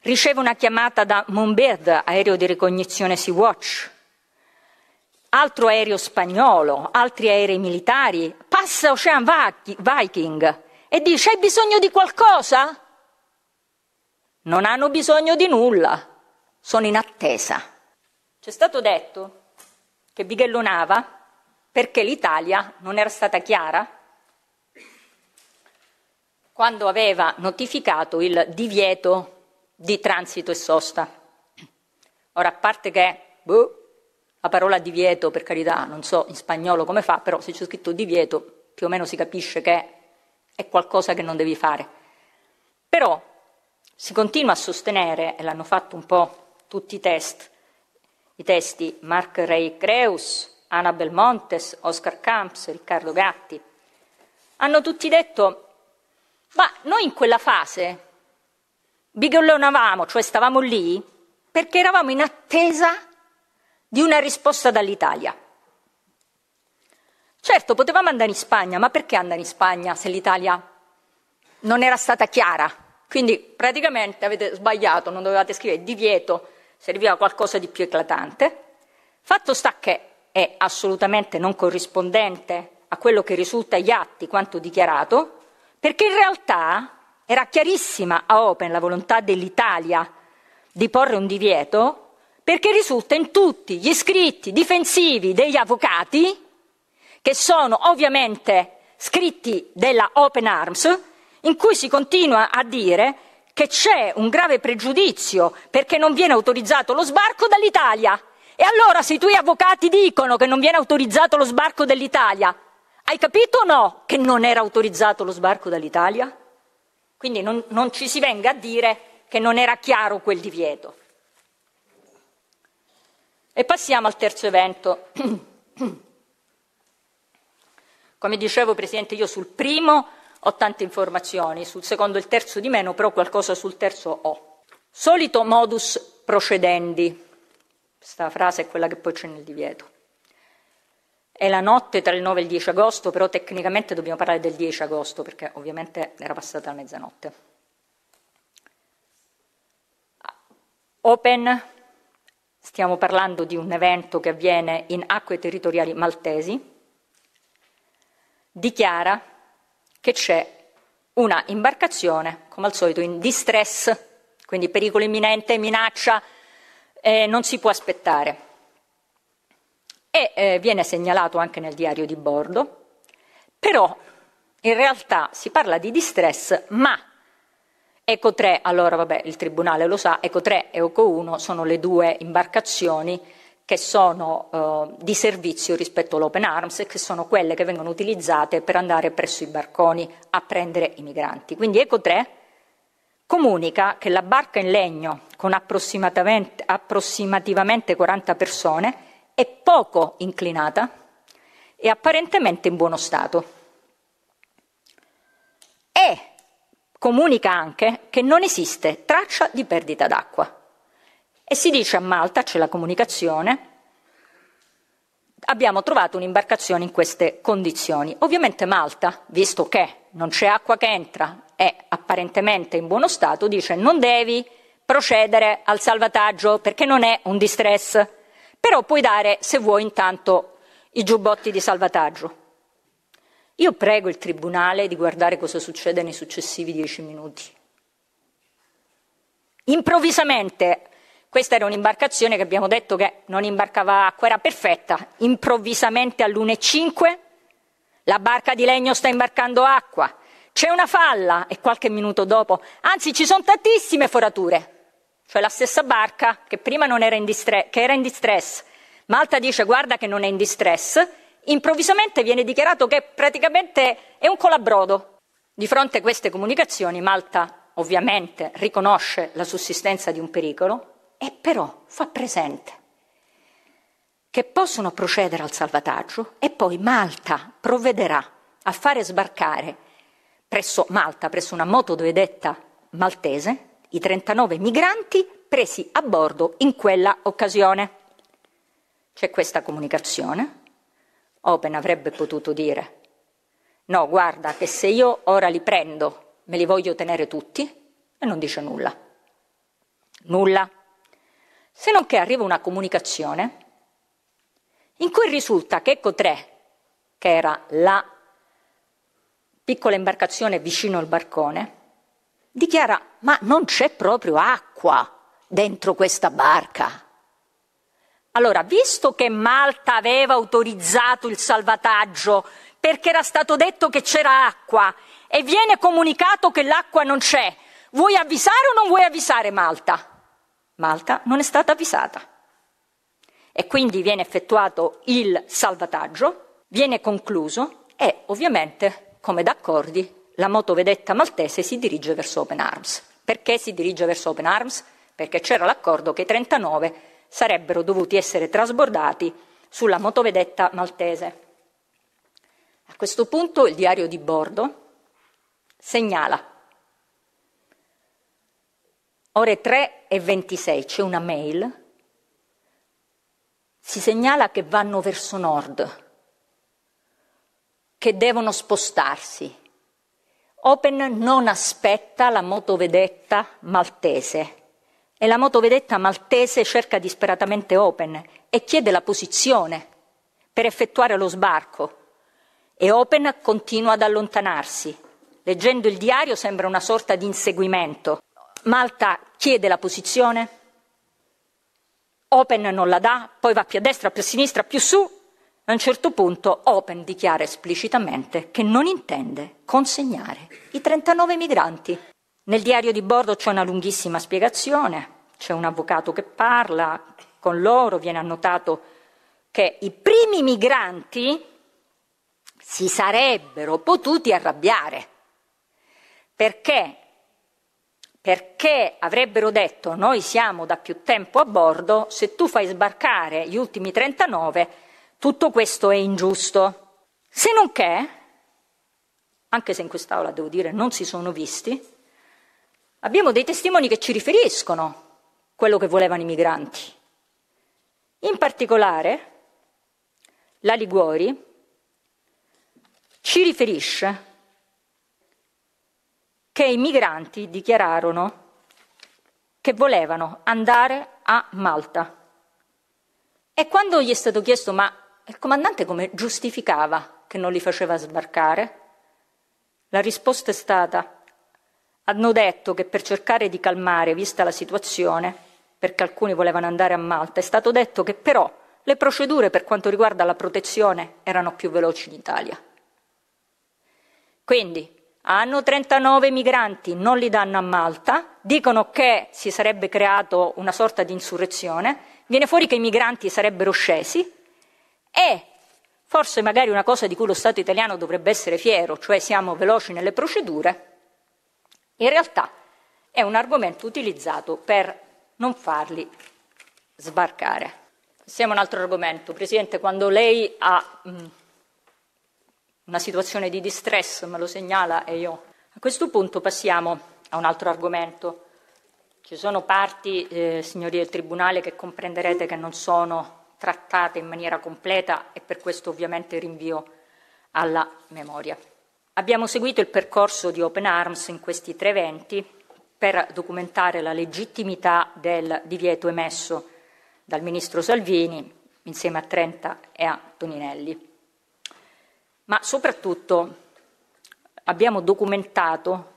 riceve una chiamata da Moonbird, aereo di ricognizione Sea-Watch, altro aereo spagnolo, altri aerei militari, passa Ocean Viking e dice hai bisogno di qualcosa? Non hanno bisogno di nulla, sono in attesa. C'è stato detto che bighellonava perché l'Italia non era stata chiara quando aveva notificato il divieto di transito e sosta. Ora, a parte che boh, la parola divieto, per carità, non so in spagnolo come fa, però se c'è scritto divieto più o meno si capisce che è qualcosa che non devi fare. Però si continua a sostenere, e l'hanno fatto un po' tutti i test, i testi Mark Ray Creus, Annabel Montes, Oscar Camps, Riccardo Gatti, hanno tutti detto, ma noi in quella fase bigollonavamo, cioè stavamo lì, perché eravamo in attesa di una risposta dall'Italia. Certo, potevamo andare in Spagna, ma perché andare in Spagna se l'Italia non era stata chiara? Quindi praticamente avete sbagliato, non dovevate scrivere divieto, serviva qualcosa di più eclatante. Fatto sta che è assolutamente non corrispondente a quello che risulta agli atti quanto dichiarato, perché in realtà era chiarissima a Open la volontà dell'Italia di porre un divieto, perché risulta in tutti gli scritti difensivi degli avvocati, che sono ovviamente scritti della Open Arms, in cui si continua a dire che c'è un grave pregiudizio perché non viene autorizzato lo sbarco dall'Italia. E allora se i tuoi avvocati dicono che non viene autorizzato lo sbarco dall'Italia, hai capito o no che non era autorizzato lo sbarco dall'Italia? Quindi non, non ci si venga a dire che non era chiaro quel divieto. E passiamo al terzo evento. <clears throat> Come dicevo, Presidente, io sul primo ho tante informazioni, sul secondo e il terzo di meno, però qualcosa sul terzo ho. Solito modus procedendi, questa frase è quella che poi c'è nel divieto. È la notte tra il 9 e il 10 agosto, però tecnicamente dobbiamo parlare del 10 agosto perché ovviamente era passata la mezzanotte. Open, stiamo parlando di un evento che avviene in acque territoriali maltesi, dichiara che c'è una imbarcazione, come al solito, in distress, quindi pericolo imminente, minaccia, eh, non si può aspettare. E eh, viene segnalato anche nel diario di bordo, però in realtà si parla di distress, ma Eco 3, allora vabbè, il Tribunale lo sa, Eco 3 e Eco 1 sono le due imbarcazioni che sono eh, di servizio rispetto all'open arms e che sono quelle che vengono utilizzate per andare presso i barconi a prendere i migranti. Quindi Eco 3 comunica che la barca in legno con approssimativamente 40 persone è poco inclinata e apparentemente in buono stato. E comunica anche che non esiste traccia di perdita d'acqua. E si dice a Malta, c'è la comunicazione, abbiamo trovato un'imbarcazione in queste condizioni. Ovviamente Malta, visto che non c'è acqua che entra, è apparentemente in buono stato, dice non devi procedere al salvataggio perché non è un distress, però puoi dare, se vuoi, intanto i giubbotti di salvataggio. Io prego il Tribunale di guardare cosa succede nei successivi dieci minuti. Improvvisamente questa era un'imbarcazione che abbiamo detto che non imbarcava acqua, era perfetta. Improvvisamente all'1.05 la barca di legno sta imbarcando acqua. C'è una falla e qualche minuto dopo, anzi ci sono tantissime forature. Cioè la stessa barca che prima era in, distre- che era in distress. Malta dice guarda che non è in distress, improvvisamente viene dichiarato che praticamente è un colabrodo. Di fronte a queste comunicazioni Malta ovviamente riconosce la sussistenza di un pericolo, e però fa presente che possono procedere al salvataggio e poi Malta provvederà a fare sbarcare presso Malta, presso una motovedetta maltese, i 39 migranti presi a bordo in quella occasione. C'è questa comunicazione. Open avrebbe potuto dire no, guarda che se io ora li prendo me li voglio tenere tutti e non dice nulla. Nulla se non che arriva una comunicazione in cui risulta che Eco 3, che era la piccola imbarcazione vicino al barcone, dichiara ma non c'è proprio acqua dentro questa barca. Allora, visto che Malta aveva autorizzato il salvataggio perché era stato detto che c'era acqua e viene comunicato che l'acqua non c'è, vuoi avvisare o non vuoi avvisare Malta? Malta non è stata avvisata e quindi viene effettuato il salvataggio, viene concluso e ovviamente, come d'accordi, la motovedetta maltese si dirige verso Open Arms. Perché si dirige verso Open Arms? Perché c'era l'accordo che i 39 sarebbero dovuti essere trasbordati sulla motovedetta maltese. A questo punto il diario di bordo segnala ore 3 e 26 c'è una mail, si segnala che vanno verso nord, che devono spostarsi. Open non aspetta la motovedetta maltese e la motovedetta maltese cerca disperatamente Open e chiede la posizione per effettuare lo sbarco e Open continua ad allontanarsi. Leggendo il diario sembra una sorta di inseguimento. Malta chiede la posizione, Open non la dà, poi va più a destra, più a sinistra, più su. A un certo punto Open dichiara esplicitamente che non intende consegnare i 39 migranti. Nel diario di bordo c'è una lunghissima spiegazione, c'è un avvocato che parla con loro, viene annotato che i primi migranti si sarebbero potuti arrabbiare perché perché avrebbero detto noi siamo da più tempo a bordo, se tu fai sbarcare gli ultimi 39, tutto questo è ingiusto. Se non che, anche se in quest'Aula devo dire non si sono visti, abbiamo dei testimoni che ci riferiscono quello che volevano i migranti. In particolare, la Liguori ci riferisce che i migranti dichiararono che volevano andare a Malta. E quando gli è stato chiesto ma il comandante come giustificava che non li faceva sbarcare, la risposta è stata hanno detto che per cercare di calmare, vista la situazione, perché alcuni volevano andare a Malta, è stato detto che però le procedure per quanto riguarda la protezione erano più veloci in Italia. Quindi hanno 39 migranti, non li danno a Malta, dicono che si sarebbe creato una sorta di insurrezione viene fuori che i migranti sarebbero scesi e forse magari una cosa di cui lo Stato italiano dovrebbe essere fiero, cioè siamo veloci nelle procedure, in realtà è un argomento utilizzato per non farli sbarcare. Passiamo a un altro argomento. Presidente, quando lei ha mh, una situazione di distress, me lo segnala e io. A questo punto passiamo a un altro argomento. Ci sono parti, eh, signori del Tribunale, che comprenderete che non sono trattate in maniera completa e per questo ovviamente rinvio alla memoria. Abbiamo seguito il percorso di Open Arms in questi tre eventi per documentare la legittimità del divieto emesso dal Ministro Salvini insieme a Trenta e a Toninelli. Ma soprattutto abbiamo documentato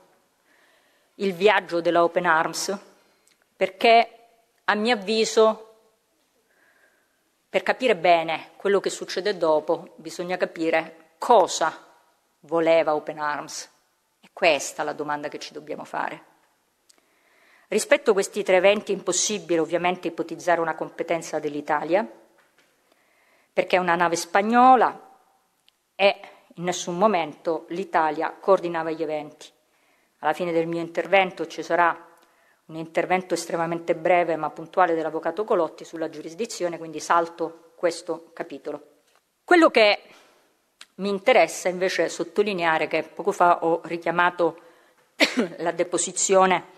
il viaggio della Open Arms perché, a mio avviso, per capire bene quello che succede dopo, bisogna capire cosa voleva Open Arms. È questa la domanda che ci dobbiamo fare. Rispetto a questi tre eventi è impossibile ovviamente ipotizzare una competenza dell'Italia, perché è una nave spagnola e in nessun momento l'Italia coordinava gli eventi. Alla fine del mio intervento ci sarà un intervento estremamente breve ma puntuale dell'Avvocato Colotti sulla giurisdizione, quindi salto questo capitolo. Quello che mi interessa invece sottolineare che poco fa ho richiamato <coughs> la deposizione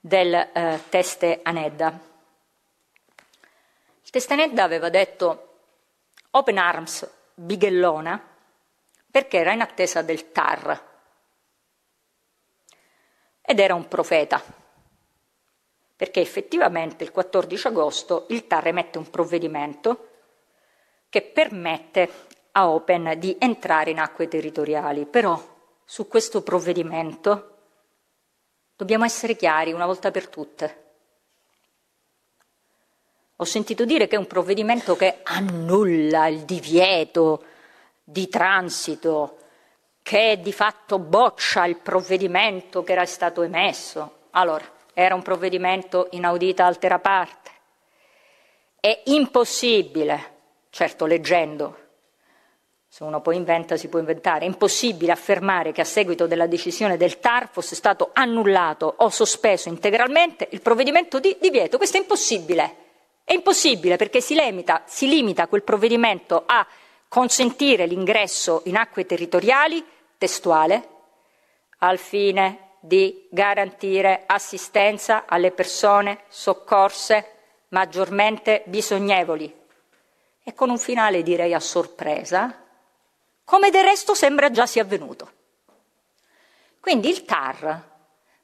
del eh, teste Anedda. Il teste Anedda aveva detto Open Arms Bighellona perché era in attesa del TAR ed era un profeta perché effettivamente il 14 agosto il TAR emette un provvedimento che permette a Open di entrare in acque territoriali. Però su questo provvedimento dobbiamo essere chiari una volta per tutte. Ho sentito dire che è un provvedimento che annulla il divieto di transito, che di fatto boccia il provvedimento che era stato emesso. Allora, era un provvedimento inaudita altera parte. È impossibile, certo leggendo se uno poi inventa si può inventare, è impossibile affermare che a seguito della decisione del TAR fosse stato annullato o sospeso integralmente il provvedimento di divieto. Questo è impossibile. È impossibile perché si limita, si limita quel provvedimento a consentire l'ingresso in acque territoriali, testuale, al fine di garantire assistenza alle persone soccorse maggiormente bisognevoli. E con un finale direi a sorpresa, come del resto sembra già sia avvenuto. Quindi il TAR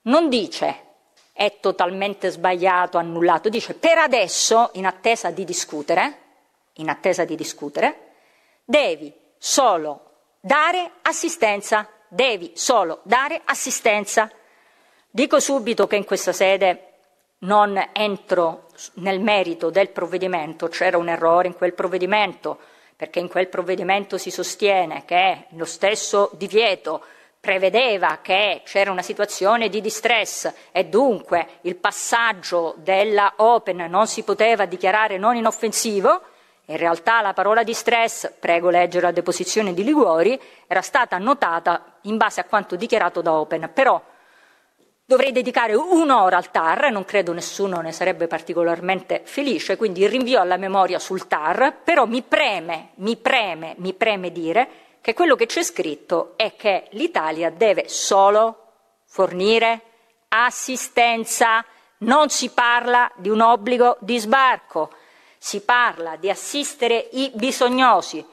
non dice è totalmente sbagliato, annullato, dice per adesso, in attesa di discutere, in attesa di discutere, devi solo dare assistenza, devi solo dare assistenza. Dico subito che in questa sede non entro nel merito del provvedimento, c'era un errore in quel provvedimento, perché in quel provvedimento si sostiene che lo stesso divieto prevedeva che c'era una situazione di distress e dunque il passaggio della Open non si poteva dichiarare non inoffensivo, in realtà la parola distress, prego leggere la deposizione di Liguori, era stata annotata in base a quanto dichiarato da Open, però Dovrei dedicare un'ora al TAR, non credo nessuno ne sarebbe particolarmente felice, quindi rinvio alla memoria sul TAR, però mi preme, mi preme, mi preme dire che quello che c'è scritto è che l'Italia deve solo fornire assistenza, non si parla di un obbligo di sbarco, si parla di assistere i bisognosi,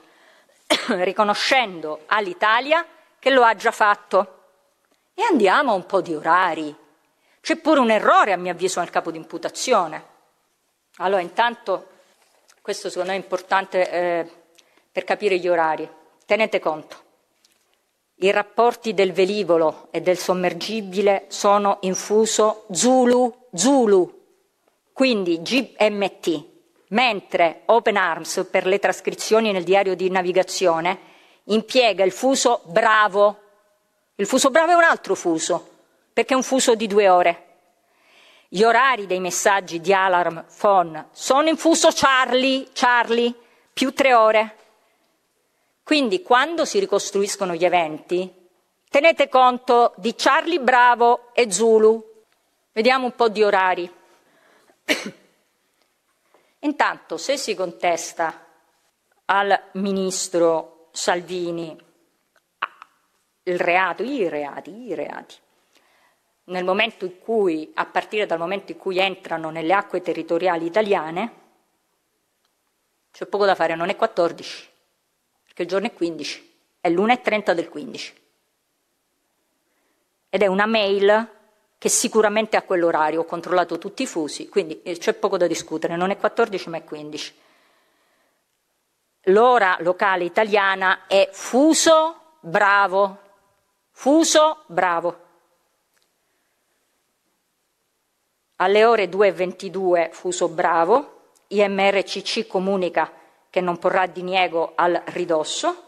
<coughs> riconoscendo all'Italia che lo ha già fatto. E andiamo a un po' di orari. C'è pure un errore, a mio avviso, nel capo di imputazione. Allora, intanto, questo secondo me è importante eh, per capire gli orari. Tenete conto, i rapporti del velivolo e del sommergibile sono in fuso Zulu, Zulu, quindi GMT, mentre Open Arms per le trascrizioni nel diario di navigazione impiega il fuso Bravo, il fuso bravo è un altro fuso, perché è un fuso di due ore. Gli orari dei messaggi di alarm phone sono in fuso Charlie, Charlie, più tre ore. Quindi quando si ricostruiscono gli eventi, tenete conto di Charlie Bravo e Zulu. Vediamo un po' di orari. <coughs> Intanto, se si contesta al ministro Salvini il reato, i reati, i reati, nel momento in cui, a partire dal momento in cui entrano nelle acque territoriali italiane, c'è poco da fare, non è 14, perché il giorno è 15, è l'1.30 del 15. Ed è una mail che sicuramente ha quell'orario, ho controllato tutti i fusi, quindi eh, c'è poco da discutere, non è 14 ma è 15. L'ora locale italiana è fuso bravo, fuso bravo. Alle ore 2.22 fuso bravo, IMRCC comunica che non porrà diniego al ridosso.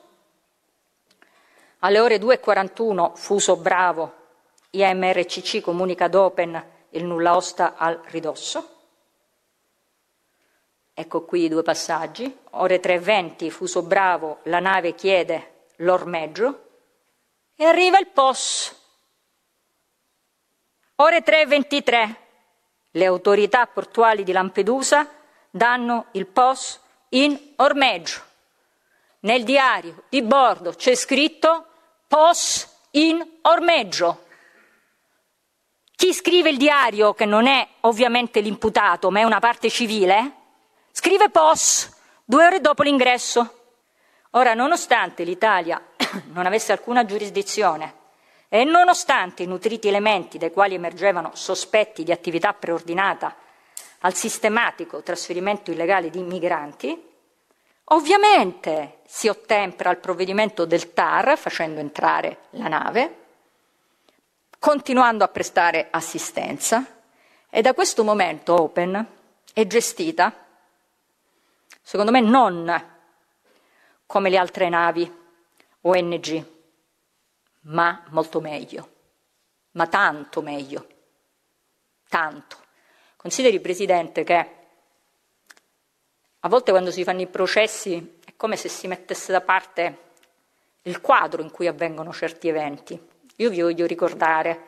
Alle ore 2.41 fuso bravo, IMRCC comunica ad Open il nulla osta al ridosso. Ecco qui i due passaggi. Ore 3.20 fuso bravo, la nave chiede l'ormeggio e arriva il POS. Ore 3.23 le autorità portuali di Lampedusa danno il POS in ormeggio. Nel diario di bordo c'è scritto POS in ormeggio. Chi scrive il diario, che non è ovviamente l'imputato, ma è una parte civile, scrive POS due ore dopo l'ingresso. Ora, nonostante l'Italia <coughs> non avesse alcuna giurisdizione e nonostante i nutriti elementi dai quali emergevano sospetti di attività preordinata al sistematico trasferimento illegale di migranti, ovviamente si ottempera al provvedimento del TAR facendo entrare la nave, continuando a prestare assistenza e da questo momento Open è gestita, secondo me, non come le altre navi ONG ma molto meglio, ma tanto meglio, tanto. Consideri, Presidente, che a volte quando si fanno i processi è come se si mettesse da parte il quadro in cui avvengono certi eventi. Io vi voglio ricordare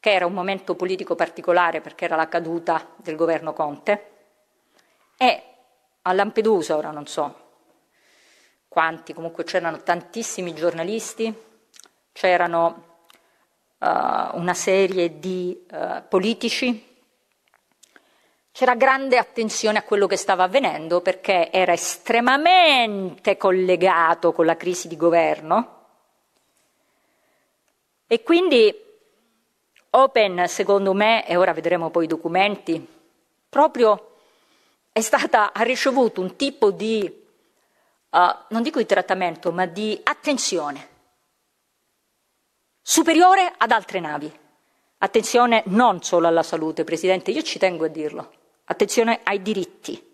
che era un momento politico particolare perché era la caduta del governo Conte e a Lampedusa, ora non so quanti, comunque c'erano tantissimi giornalisti, c'erano uh, una serie di uh, politici, c'era grande attenzione a quello che stava avvenendo perché era estremamente collegato con la crisi di governo e quindi Open, secondo me, e ora vedremo poi i documenti, proprio è stata, ha ricevuto un tipo di, uh, non dico di trattamento, ma di attenzione superiore ad altre navi. Attenzione non solo alla salute, Presidente, io ci tengo a dirlo, attenzione ai diritti,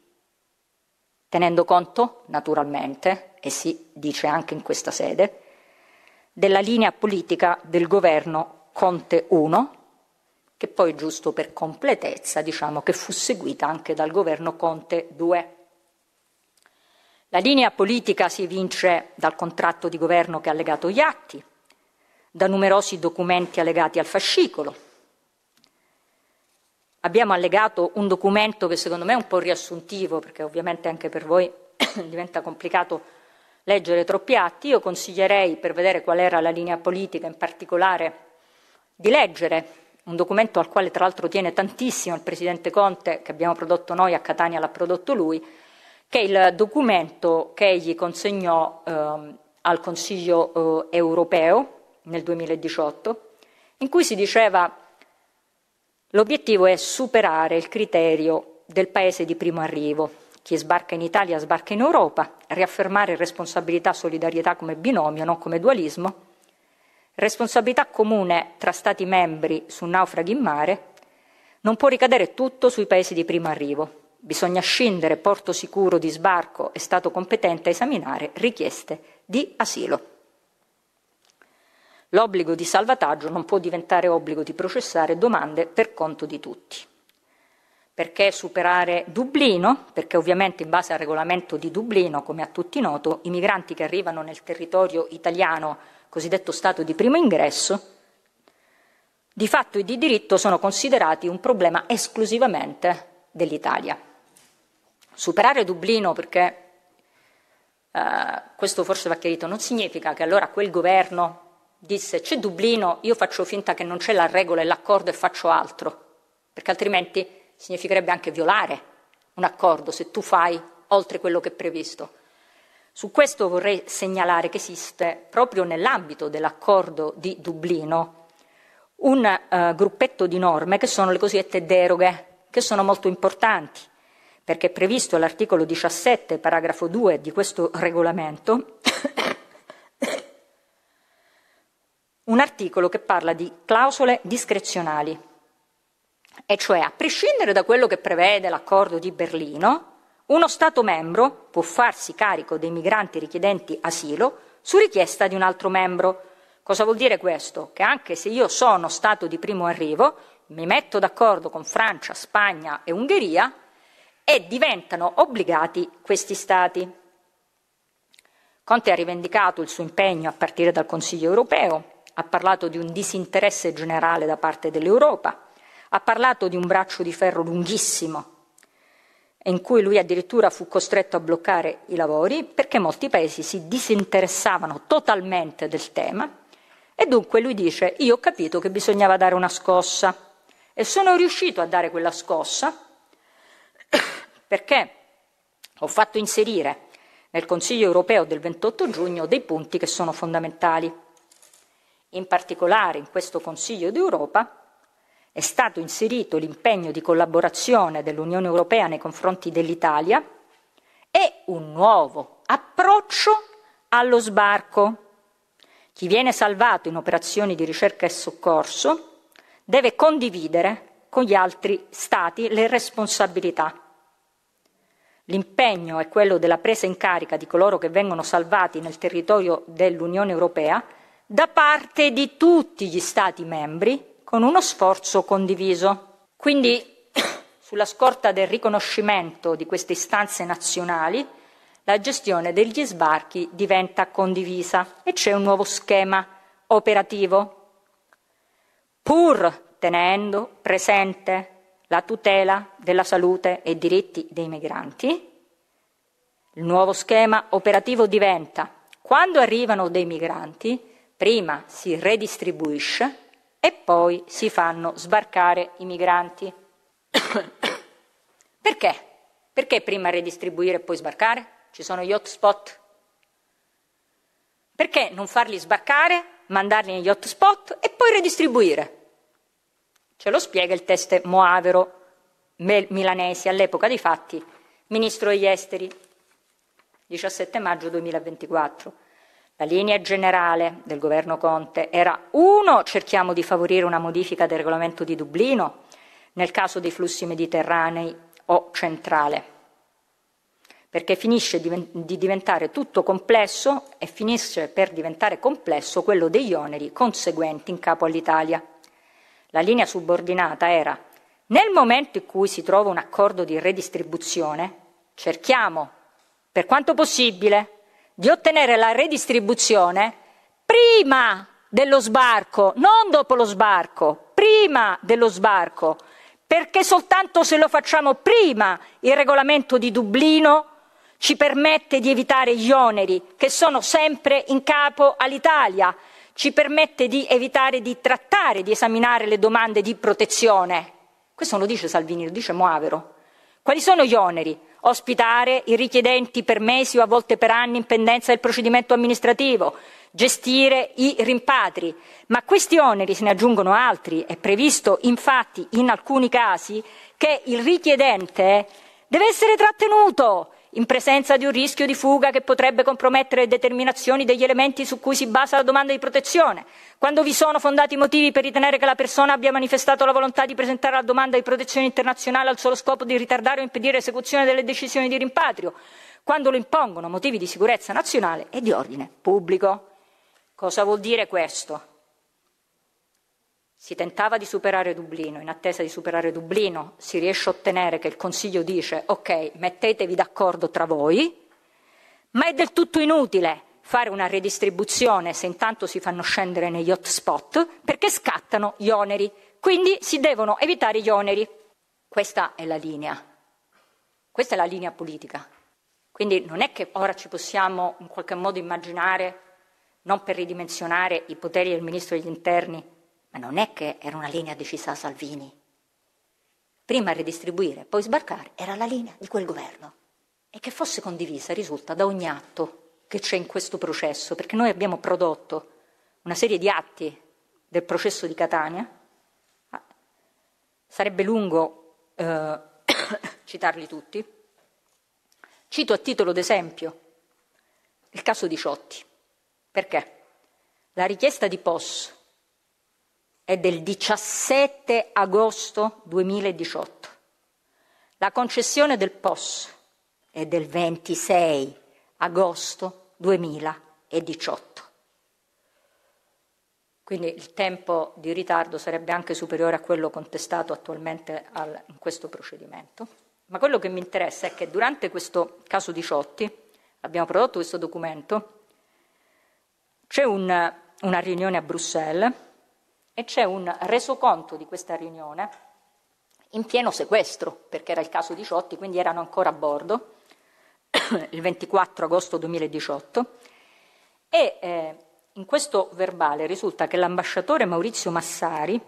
tenendo conto, naturalmente, e si dice anche in questa sede, della linea politica del governo Conte I, che poi giusto per completezza diciamo che fu seguita anche dal governo Conte II. La linea politica si evince dal contratto di governo che ha legato gli atti, da numerosi documenti allegati al fascicolo. Abbiamo allegato un documento che secondo me è un po' riassuntivo, perché ovviamente anche per voi <coughs> diventa complicato leggere troppi atti. Io consiglierei, per vedere qual era la linea politica in particolare, di leggere un documento al quale tra l'altro tiene tantissimo il Presidente Conte, che abbiamo prodotto noi, a Catania l'ha prodotto lui, che è il documento che egli consegnò eh, al Consiglio eh, europeo nel 2018, in cui si diceva l'obiettivo è superare il criterio del paese di primo arrivo. Chi sbarca in Italia sbarca in Europa, riaffermare responsabilità e solidarietà come binomio, non come dualismo, responsabilità comune tra Stati membri su naufraghi in mare, non può ricadere tutto sui paesi di primo arrivo. Bisogna scindere porto sicuro di sbarco e Stato competente a esaminare richieste di asilo. L'obbligo di salvataggio non può diventare obbligo di processare domande per conto di tutti. Perché superare Dublino, perché ovviamente in base al regolamento di Dublino, come a tutti noto, i migranti che arrivano nel territorio italiano, cosiddetto stato di primo ingresso, di fatto e di diritto sono considerati un problema esclusivamente dell'Italia. Superare Dublino perché eh, questo forse va chiarito, non significa che allora quel governo disse c'è Dublino, io faccio finta che non c'è la regola e l'accordo e faccio altro, perché altrimenti significherebbe anche violare un accordo se tu fai oltre quello che è previsto. Su questo vorrei segnalare che esiste proprio nell'ambito dell'accordo di Dublino un uh, gruppetto di norme che sono le cosiddette deroghe, che sono molto importanti, perché è previsto all'articolo 17, paragrafo 2 di questo regolamento, <coughs> un articolo che parla di clausole discrezionali, e cioè a prescindere da quello che prevede l'accordo di Berlino, uno Stato membro può farsi carico dei migranti richiedenti asilo su richiesta di un altro membro. Cosa vuol dire questo? Che anche se io sono Stato di primo arrivo, mi metto d'accordo con Francia, Spagna e Ungheria, e diventano obbligati questi Stati. Conte ha rivendicato il suo impegno a partire dal Consiglio europeo, ha parlato di un disinteresse generale da parte dell'Europa, ha parlato di un braccio di ferro lunghissimo in cui lui addirittura fu costretto a bloccare i lavori perché molti paesi si disinteressavano totalmente del tema e dunque lui dice io ho capito che bisognava dare una scossa e sono riuscito a dare quella scossa <coughs> perché ho fatto inserire nel Consiglio europeo del 28 giugno dei punti che sono fondamentali. In particolare in questo Consiglio d'Europa è stato inserito l'impegno di collaborazione dell'Unione Europea nei confronti dell'Italia e un nuovo approccio allo sbarco. Chi viene salvato in operazioni di ricerca e soccorso deve condividere con gli altri Stati le responsabilità L'impegno è quello della presa in carica di coloro che vengono salvati nel territorio dell'Unione Europea da parte di tutti gli Stati membri con uno sforzo condiviso. Quindi, <coughs> sulla scorta del riconoscimento di queste istanze nazionali, la gestione degli sbarchi diventa condivisa e c'è un nuovo schema operativo, pur tenendo presente la tutela della salute e diritti dei migranti. Il nuovo schema operativo diventa quando arrivano dei migranti, prima si redistribuisce e poi si fanno sbarcare i migranti. <coughs> Perché? Perché prima redistribuire e poi sbarcare? Ci sono gli hotspot. Perché non farli sbarcare, mandarli negli hotspot e poi redistribuire? Ce lo spiega il test Moavero Milanesi, all'epoca dei fatti, ministro degli esteri, 17 maggio 2024. La linea generale del governo Conte era uno, cerchiamo di favorire una modifica del regolamento di Dublino nel caso dei flussi mediterranei o centrale, perché finisce di diventare tutto complesso e finisce per diventare complesso quello degli oneri conseguenti in capo all'Italia. La linea subordinata era nel momento in cui si trova un accordo di redistribuzione, cerchiamo, per quanto possibile, di ottenere la redistribuzione prima dello sbarco, non dopo lo sbarco, prima dello sbarco, perché soltanto se lo facciamo prima il regolamento di Dublino ci permette di evitare gli oneri che sono sempre in capo all'Italia ci permette di evitare di trattare, di esaminare le domande di protezione. Questo non lo dice Salvini, lo dice Moavero. Quali sono gli oneri? Ospitare i richiedenti per mesi o a volte per anni in pendenza del procedimento amministrativo, gestire i rimpatri. Ma a questi oneri se ne aggiungono altri. È previsto infatti in alcuni casi che il richiedente deve essere trattenuto in presenza di un rischio di fuga che potrebbe compromettere determinazioni degli elementi su cui si basa la domanda di protezione, quando vi sono fondati motivi per ritenere che la persona abbia manifestato la volontà di presentare la domanda di protezione internazionale al solo scopo di ritardare o impedire l'esecuzione delle decisioni di rimpatrio, quando lo impongono motivi di sicurezza nazionale e di ordine pubblico. Cosa vuol dire questo? si tentava di superare Dublino, in attesa di superare Dublino si riesce a ottenere che il Consiglio dice ok, mettetevi d'accordo tra voi, ma è del tutto inutile fare una redistribuzione se intanto si fanno scendere negli hotspot perché scattano gli oneri, quindi si devono evitare gli oneri. Questa è la linea, questa è la linea politica. Quindi non è che ora ci possiamo in qualche modo immaginare, non per ridimensionare i poteri del Ministro degli Interni, ma non è che era una linea decisa da Salvini. Prima redistribuire, poi sbarcare, era la linea di quel governo. E che fosse condivisa risulta da ogni atto che c'è in questo processo, perché noi abbiamo prodotto una serie di atti del processo di Catania. Ah, sarebbe lungo eh, <coughs> citarli tutti. Cito a titolo d'esempio il caso di Ciotti. Perché? La richiesta di POS è del 17 agosto 2018. La concessione del POS è del 26 agosto 2018. Quindi il tempo di ritardo sarebbe anche superiore a quello contestato attualmente al, in questo procedimento. Ma quello che mi interessa è che durante questo caso di Ciotti, abbiamo prodotto questo documento, c'è un, una riunione a Bruxelles e c'è un resoconto di questa riunione in pieno sequestro, perché era il caso di Ciotti, quindi erano ancora a bordo, <coughs> il 24 agosto 2018, e eh, in questo verbale risulta che l'ambasciatore Maurizio Massari,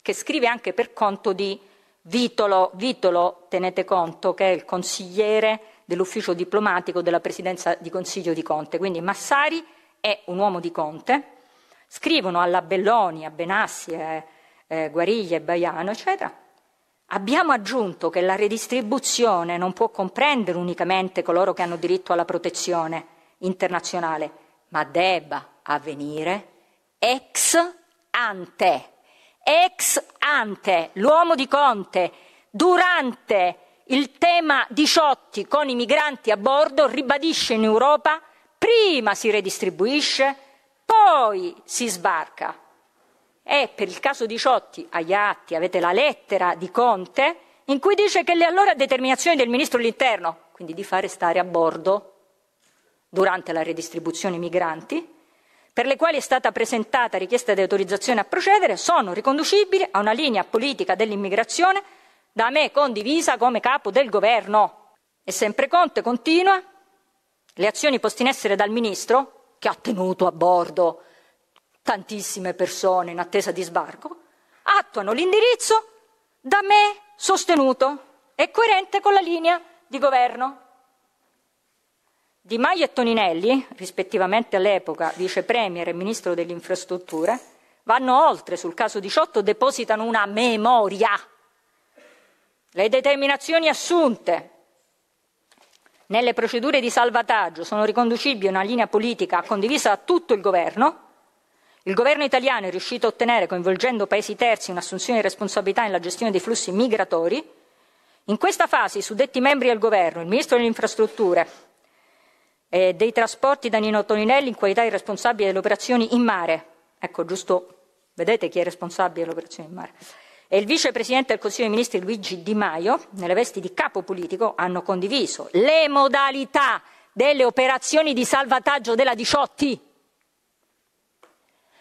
che scrive anche per conto di Vitolo, Vitolo, tenete conto che è il consigliere dell'ufficio diplomatico della presidenza di Consiglio di Conte, quindi Massari è un uomo di Conte, scrivono alla Belloni, a Benassi, a eh, Guariglia e Baiano, eccetera, abbiamo aggiunto che la redistribuzione non può comprendere unicamente coloro che hanno diritto alla protezione internazionale, ma debba avvenire ex ante ex ante, l'uomo di Conte, durante il tema di Ciotti con i migranti a bordo, ribadisce in Europa prima si redistribuisce, poi si sbarca. E per il caso di Ciotti, agli atti avete la lettera di Conte in cui dice che le allora determinazioni del ministro dell'interno, quindi di fare stare a bordo durante la redistribuzione i migranti, per le quali è stata presentata richiesta di autorizzazione a procedere sono riconducibili a una linea politica dell'immigrazione da me condivisa come capo del governo. E sempre Conte continua le azioni poste in essere dal ministro, che ha tenuto a bordo tantissime persone in attesa di sbarco, attuano l'indirizzo da me sostenuto e coerente con la linea di governo. Di Maio e Toninelli, rispettivamente all'epoca vice premier e ministro delle infrastrutture, vanno oltre sul caso 18, depositano una memoria. Le determinazioni assunte nelle procedure di salvataggio sono riconducibili a una linea politica condivisa da tutto il governo. Il governo italiano è riuscito a ottenere, coinvolgendo paesi terzi, un'assunzione di responsabilità nella gestione dei flussi migratori. In questa fase i suddetti membri del governo, il ministro delle infrastrutture, eh, dei trasporti da Nino Toninelli in qualità di responsabile delle operazioni in mare. Ecco, giusto, vedete chi è responsabile delle operazioni in mare. E il vicepresidente del Consiglio dei Ministri Luigi Di Maio, nelle vesti di capo politico, hanno condiviso le modalità delle operazioni di salvataggio della Diciotti.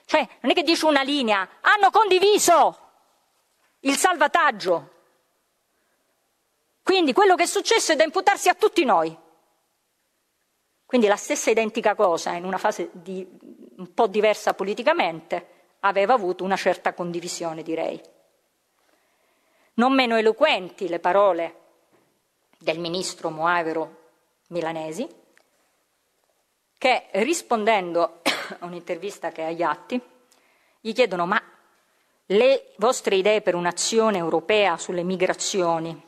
Cioè, non è che dice una linea, hanno condiviso il salvataggio. Quindi quello che è successo è da imputarsi a tutti noi. Quindi la stessa identica cosa, in una fase di, un po' diversa politicamente, aveva avuto una certa condivisione, direi. Non meno eloquenti le parole del ministro Moavero Milanesi, che rispondendo <coughs> a un'intervista che ha agli atti, gli chiedono ma le vostre idee per un'azione europea sulle migrazioni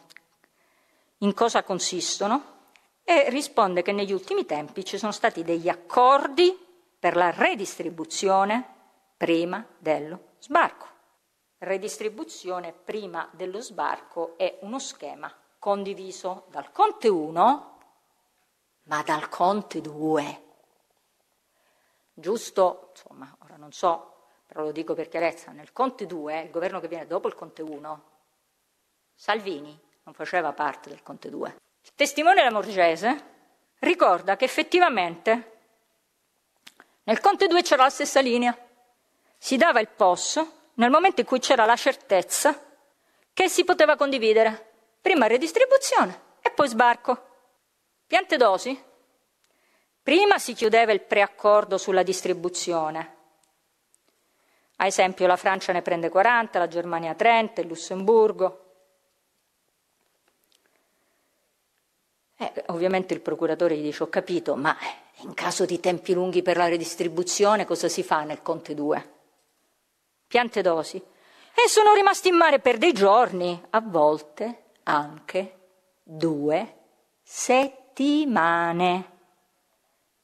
in cosa consistono? e risponde che negli ultimi tempi ci sono stati degli accordi per la redistribuzione prima dello sbarco. Redistribuzione prima dello sbarco è uno schema condiviso dal Conte 1, ma dal Conte 2. Giusto, insomma, ora non so però lo dico per chiarezza, nel Conte 2, il governo che viene dopo il Conte 1, Salvini non faceva parte del Conte 2. Il testimone Lamorgese ricorda che effettivamente nel Conte 2 c'era la stessa linea. Si dava il POS nel momento in cui c'era la certezza che si poteva condividere. Prima redistribuzione e poi sbarco. Piante dosi? Prima si chiudeva il preaccordo sulla distribuzione. A esempio la Francia ne prende 40, la Germania 30, il Lussemburgo. Eh, ovviamente il procuratore gli dice: Ho capito, ma in caso di tempi lunghi per la redistribuzione, cosa si fa nel Conte 2? Piante dosi. E sono rimasti in mare per dei giorni, a volte anche due settimane.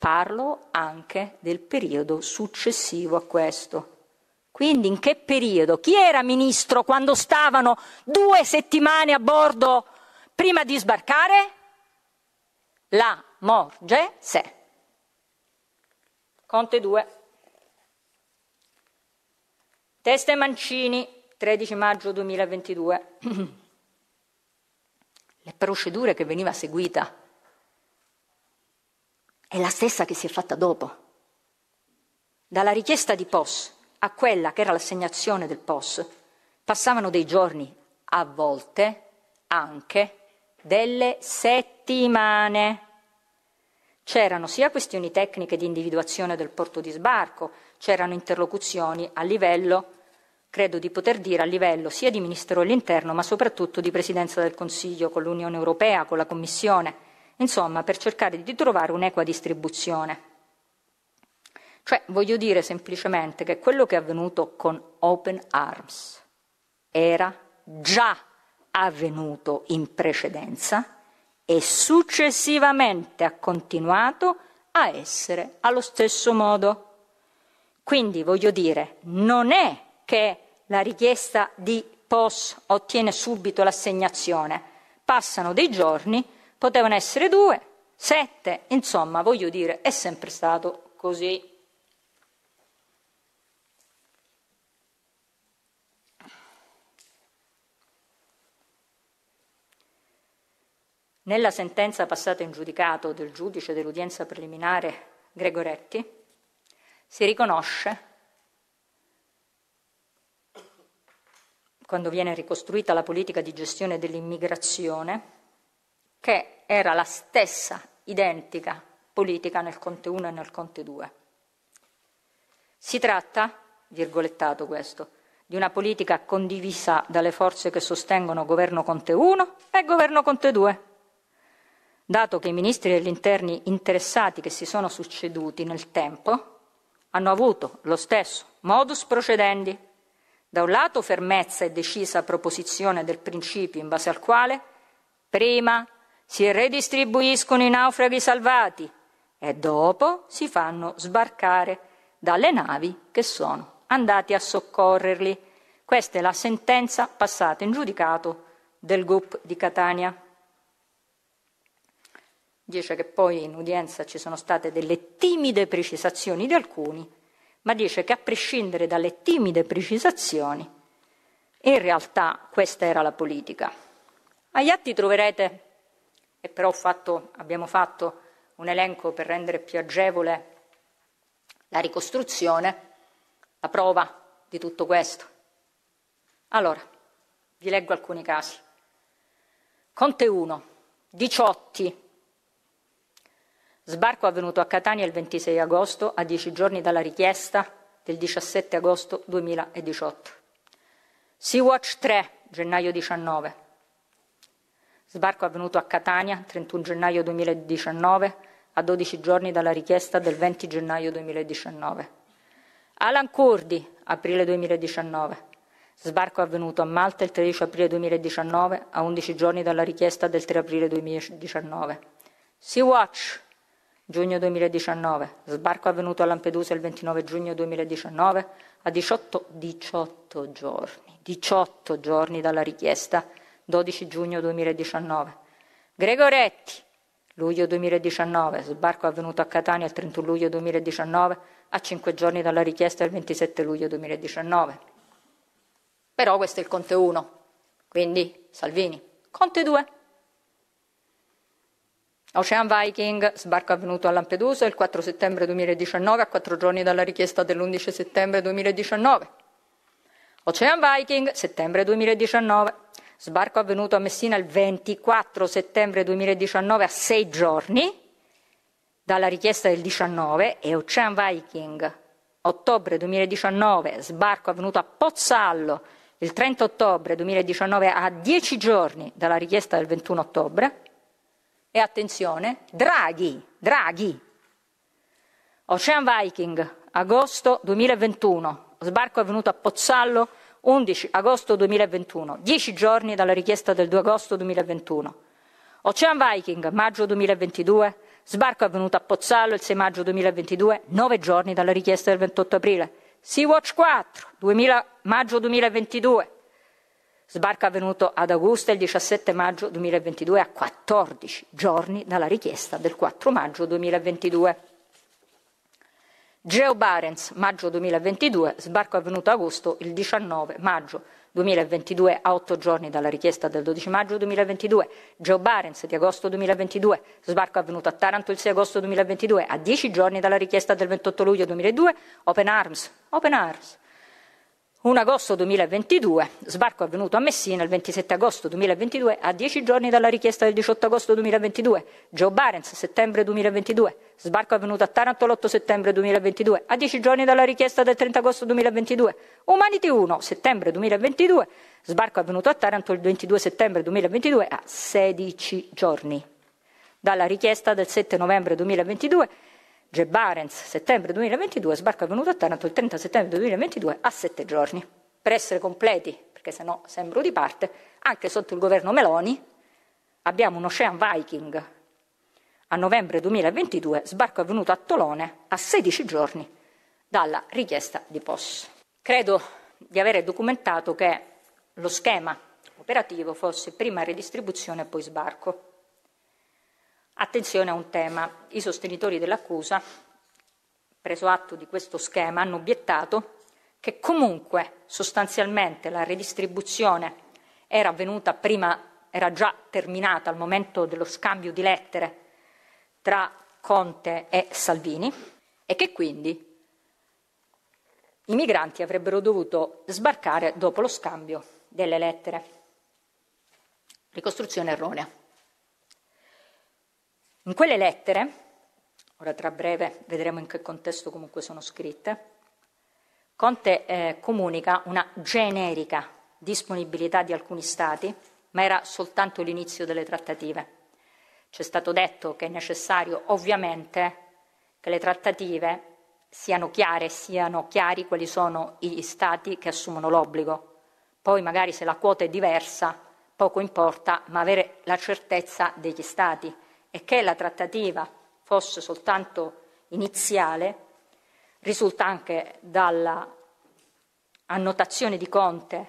Parlo anche del periodo successivo a questo. Quindi in che periodo? Chi era ministro quando stavano due settimane a bordo prima di sbarcare? La Morgese. Conte 2. Testa e Mancini, 13 maggio 2022. <clears throat> Le procedure che veniva seguita è la stessa che si è fatta dopo. Dalla richiesta di POS a quella che era l'assegnazione del POS passavano dei giorni, a volte anche delle settimane. C'erano sia questioni tecniche di individuazione del porto di sbarco, c'erano interlocuzioni a livello, credo di poter dire, a livello sia di Ministero dell'Interno, ma soprattutto di Presidenza del Consiglio con l'Unione Europea, con la Commissione, insomma, per cercare di trovare un'equa distribuzione. Cioè, voglio dire semplicemente che quello che è avvenuto con Open Arms era già avvenuto in precedenza e successivamente ha continuato a essere allo stesso modo. Quindi voglio dire, non è che la richiesta di POS ottiene subito l'assegnazione, passano dei giorni, potevano essere due, sette, insomma, voglio dire, è sempre stato così. Nella sentenza passata in giudicato del giudice dell'udienza preliminare Gregoretti si riconosce, quando viene ricostruita la politica di gestione dell'immigrazione, che era la stessa identica politica nel Conte 1 e nel Conte 2. Si tratta, virgolettato questo, di una politica condivisa dalle forze che sostengono governo Conte 1 e governo Conte 2 dato che i ministri degli interni interessati che si sono succeduti nel tempo hanno avuto lo stesso modus procedendi, da un lato fermezza e decisa proposizione del principio in base al quale prima si redistribuiscono i naufraghi salvati e dopo si fanno sbarcare dalle navi che sono andati a soccorrerli. Questa è la sentenza passata in giudicato del GUP di Catania dice che poi in udienza ci sono state delle timide precisazioni di alcuni, ma dice che a prescindere dalle timide precisazioni, in realtà questa era la politica. Agli atti troverete, e però fatto, abbiamo fatto un elenco per rendere più agevole la ricostruzione, la prova di tutto questo. Allora, vi leggo alcuni casi. Conte 1, Diciotti, Sbarco avvenuto a Catania il 26 agosto, a dieci giorni dalla richiesta del 17 agosto 2018. Sea-Watch 3, gennaio 19. Sbarco avvenuto a Catania, 31 gennaio 2019, a 12 giorni dalla richiesta del 20 gennaio 2019. Alan Kurdi, aprile 2019. Sbarco avvenuto a Malta il 13 aprile 2019, a 11 giorni dalla richiesta del 3 aprile 2019. Sea-Watch, Giugno 2019. Sbarco avvenuto a Lampedusa il 29 giugno 2019 a 18, 18 giorni, 18 giorni dalla richiesta, 12 giugno 2019. Gregoretti, luglio 2019. Sbarco avvenuto a Catania il 31 luglio 2019 a cinque giorni dalla richiesta del 27 luglio 2019. Però questo è il Conte 1, quindi Salvini. Conte 2. Ocean Viking, sbarco avvenuto a Lampedusa il 4 settembre 2019, a quattro giorni dalla richiesta dell'11 settembre 2019. Ocean Viking, settembre 2019, sbarco avvenuto a Messina il 24 settembre 2019, a sei giorni dalla richiesta del 19 e Ocean Viking, ottobre 2019, sbarco avvenuto a Pozzallo il 30 ottobre 2019 a 10 giorni dalla richiesta del 21 ottobre. E attenzione, Draghi, Draghi. Ocean Viking, agosto 2021, sbarco avvenuto a Pozzallo 11 agosto 2021, 10 giorni dalla richiesta del 2 agosto 2021. Ocean Viking, maggio 2022, Sbarco avvenuto a Pozzallo il 6 maggio 2022, nove giorni dalla richiesta del 28 aprile. Sea-Watch 4, 2000, maggio 2022. Sbarco avvenuto ad Augusta il 17 maggio 2022, a 14 giorni dalla richiesta del 4 maggio 2022. Geo Barents, maggio 2022, sbarco avvenuto a agosto il 19 maggio 2022 a 8 giorni dalla richiesta del 12 maggio 2022, Joe Barents di agosto 2022, sbarco avvenuto a Taranto il 6 agosto 2022 a 10 giorni dalla richiesta del 28 luglio 2002, Open Arms, Open Arms 1 agosto 2022, sbarco avvenuto a Messina il 27 agosto 2022, a 10 giorni dalla richiesta del 18 agosto 2022. Joe Barents, settembre 2022, sbarco avvenuto a Taranto l'8 settembre 2022, a 10 giorni dalla richiesta del 30 agosto 2022. Humanity 1, settembre 2022, sbarco avvenuto a Taranto il 22 settembre 2022, a 16 giorni dalla richiesta del 7 novembre 2022 J. Barents, settembre 2022, sbarco avvenuto a Taranto il 30 settembre 2022 a sette giorni. Per essere completi, perché se no sembro di parte, anche sotto il governo Meloni abbiamo un Ocean Viking a novembre 2022, sbarco avvenuto a Tolone a 16 giorni dalla richiesta di POS. Credo di avere documentato che lo schema operativo fosse prima redistribuzione e poi sbarco. Attenzione a un tema. I sostenitori dell'accusa, preso atto di questo schema, hanno obiettato che comunque sostanzialmente la redistribuzione era avvenuta prima, era già terminata al momento dello scambio di lettere tra Conte e Salvini e che quindi i migranti avrebbero dovuto sbarcare dopo lo scambio delle lettere. Ricostruzione erronea. In quelle lettere, ora tra breve vedremo in che contesto comunque sono scritte, Conte eh, comunica una generica disponibilità di alcuni Stati, ma era soltanto l'inizio delle trattative. C'è stato detto che è necessario ovviamente che le trattative siano chiare, siano chiari quali sono gli Stati che assumono l'obbligo. Poi magari se la quota è diversa, poco importa, ma avere la certezza degli Stati e che la trattativa fosse soltanto iniziale, risulta anche dalla annotazione di Conte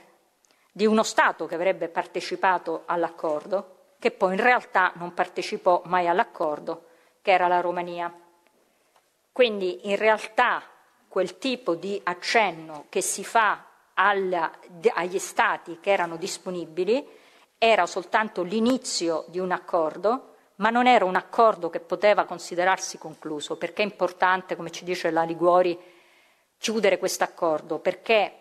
di uno Stato che avrebbe partecipato all'accordo, che poi in realtà non partecipò mai all'accordo, che era la Romania. Quindi in realtà quel tipo di accenno che si fa alla, agli Stati che erano disponibili era soltanto l'inizio di un accordo ma non era un accordo che poteva considerarsi concluso, perché è importante, come ci dice la Liguori, chiudere questo accordo, perché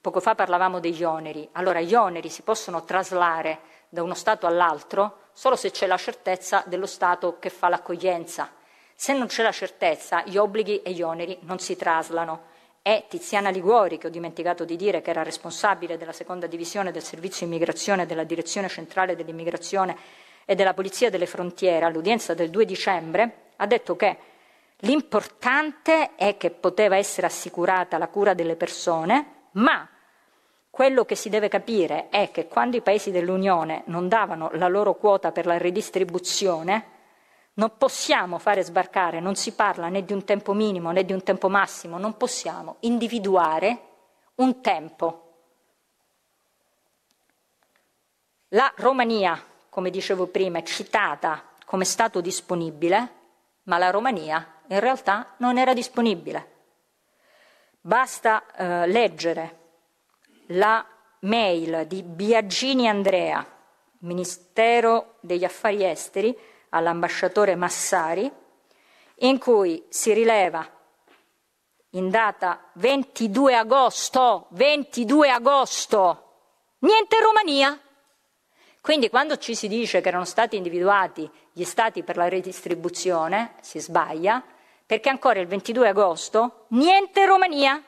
poco fa parlavamo degli oneri, allora gli oneri si possono traslare da uno Stato all'altro solo se c'è la certezza dello Stato che fa l'accoglienza. Se non c'è la certezza, gli obblighi e gli oneri non si traslano. È Tiziana Liguori, che ho dimenticato di dire, che era responsabile della seconda divisione del servizio immigrazione della Direzione Centrale dell'Immigrazione e della Polizia delle Frontiere all'udienza del 2 dicembre ha detto che l'importante è che poteva essere assicurata la cura delle persone, ma quello che si deve capire è che quando i paesi dell'Unione non davano la loro quota per la redistribuzione, non possiamo fare sbarcare, non si parla né di un tempo minimo né di un tempo massimo, non possiamo individuare un tempo. La Romania come dicevo prima, citata come Stato disponibile, ma la Romania in realtà non era disponibile. Basta eh, leggere la mail di Biagini Andrea, Ministero degli Affari Esteri, all'ambasciatore Massari, in cui si rileva in data 22 agosto, 22 agosto, niente Romania. Quindi quando ci si dice che erano stati individuati gli stati per la redistribuzione, si sbaglia, perché ancora il 22 agosto niente Romania.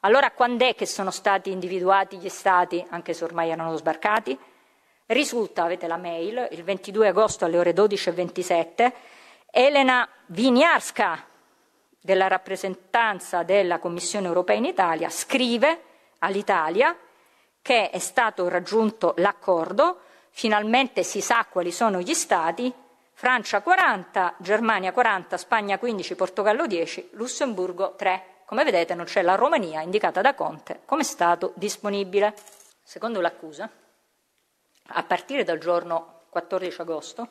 Allora quando è che sono stati individuati gli stati, anche se ormai erano sbarcati? Risulta, avete la mail, il 22 agosto alle ore 12.27, Elena Winiarska, della rappresentanza della Commissione europea in Italia, scrive all'Italia che è stato raggiunto l'accordo, finalmente si sa quali sono gli stati, Francia 40, Germania 40, Spagna 15, Portogallo 10, Lussemburgo 3. Come vedete non c'è la Romania indicata da Conte come Stato disponibile. Secondo l'accusa, a partire dal giorno 14 agosto,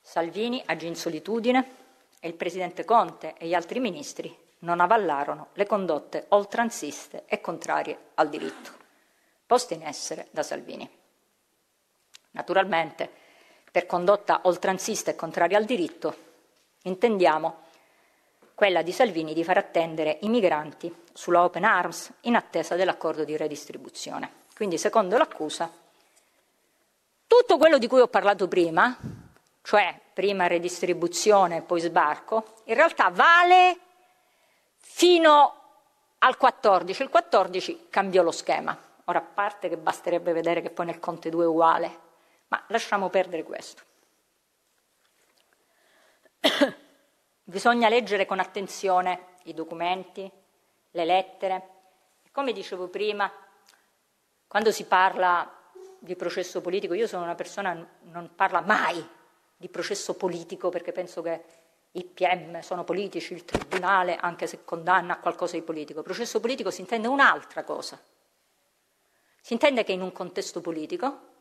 Salvini agì in solitudine e il Presidente Conte e gli altri ministri non avallarono le condotte oltranziste e contrarie al diritto, poste in essere da Salvini. Naturalmente, per condotta oltranzista e contraria al diritto, intendiamo quella di Salvini di far attendere i migranti sulla Open Arms in attesa dell'accordo di redistribuzione. Quindi, secondo l'accusa, tutto quello di cui ho parlato prima, cioè prima redistribuzione e poi sbarco, in realtà vale fino al 14. Il 14 cambiò lo schema. Ora, a parte che basterebbe vedere che poi nel Conte 2 è uguale, ma lasciamo perdere questo. <coughs> Bisogna leggere con attenzione i documenti, le lettere. Come dicevo prima, quando si parla di processo politico, io sono una persona che non parla mai di processo politico perché penso che i PM sono politici, il tribunale, anche se condanna qualcosa di politico. Processo politico si intende un'altra cosa. Si intende che in un contesto politico,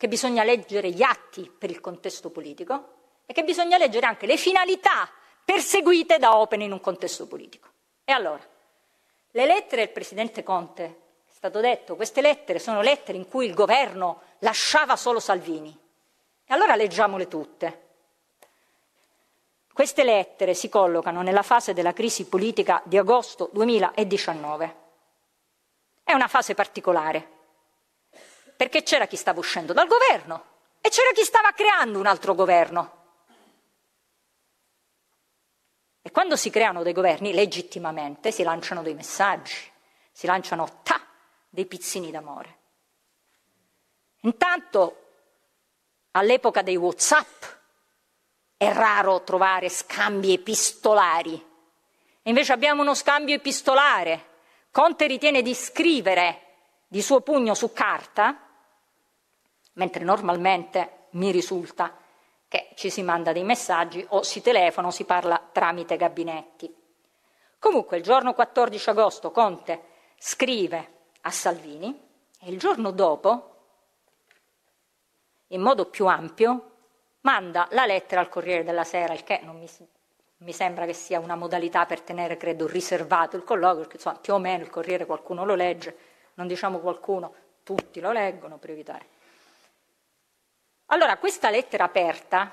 che bisogna leggere gli atti per il contesto politico, è che bisogna leggere anche le finalità perseguite da Open in un contesto politico. E allora, le lettere del Presidente Conte, è stato detto, queste lettere sono lettere in cui il governo lasciava solo Salvini. E allora leggiamole tutte. Queste lettere si collocano nella fase della crisi politica di agosto 2019. È una fase particolare, perché c'era chi stava uscendo dal governo e c'era chi stava creando un altro governo. E quando si creano dei governi, legittimamente si lanciano dei messaggi, si lanciano ta, dei pizzini d'amore. Intanto, all'epoca dei WhatsApp, è raro trovare scambi epistolari. Invece abbiamo uno scambio epistolare. Conte ritiene di scrivere di suo pugno su carta, mentre normalmente mi risulta che ci si manda dei messaggi o si telefona o si parla tramite gabinetti. Comunque il giorno 14 agosto Conte scrive a Salvini e il giorno dopo, in modo più ampio, manda la lettera al Corriere della Sera, il che non mi, mi sembra che sia una modalità per tenere, credo, riservato il colloquio, perché insomma, più o meno il Corriere qualcuno lo legge, non diciamo qualcuno, tutti lo leggono, prioritario. Allora, questa lettera aperta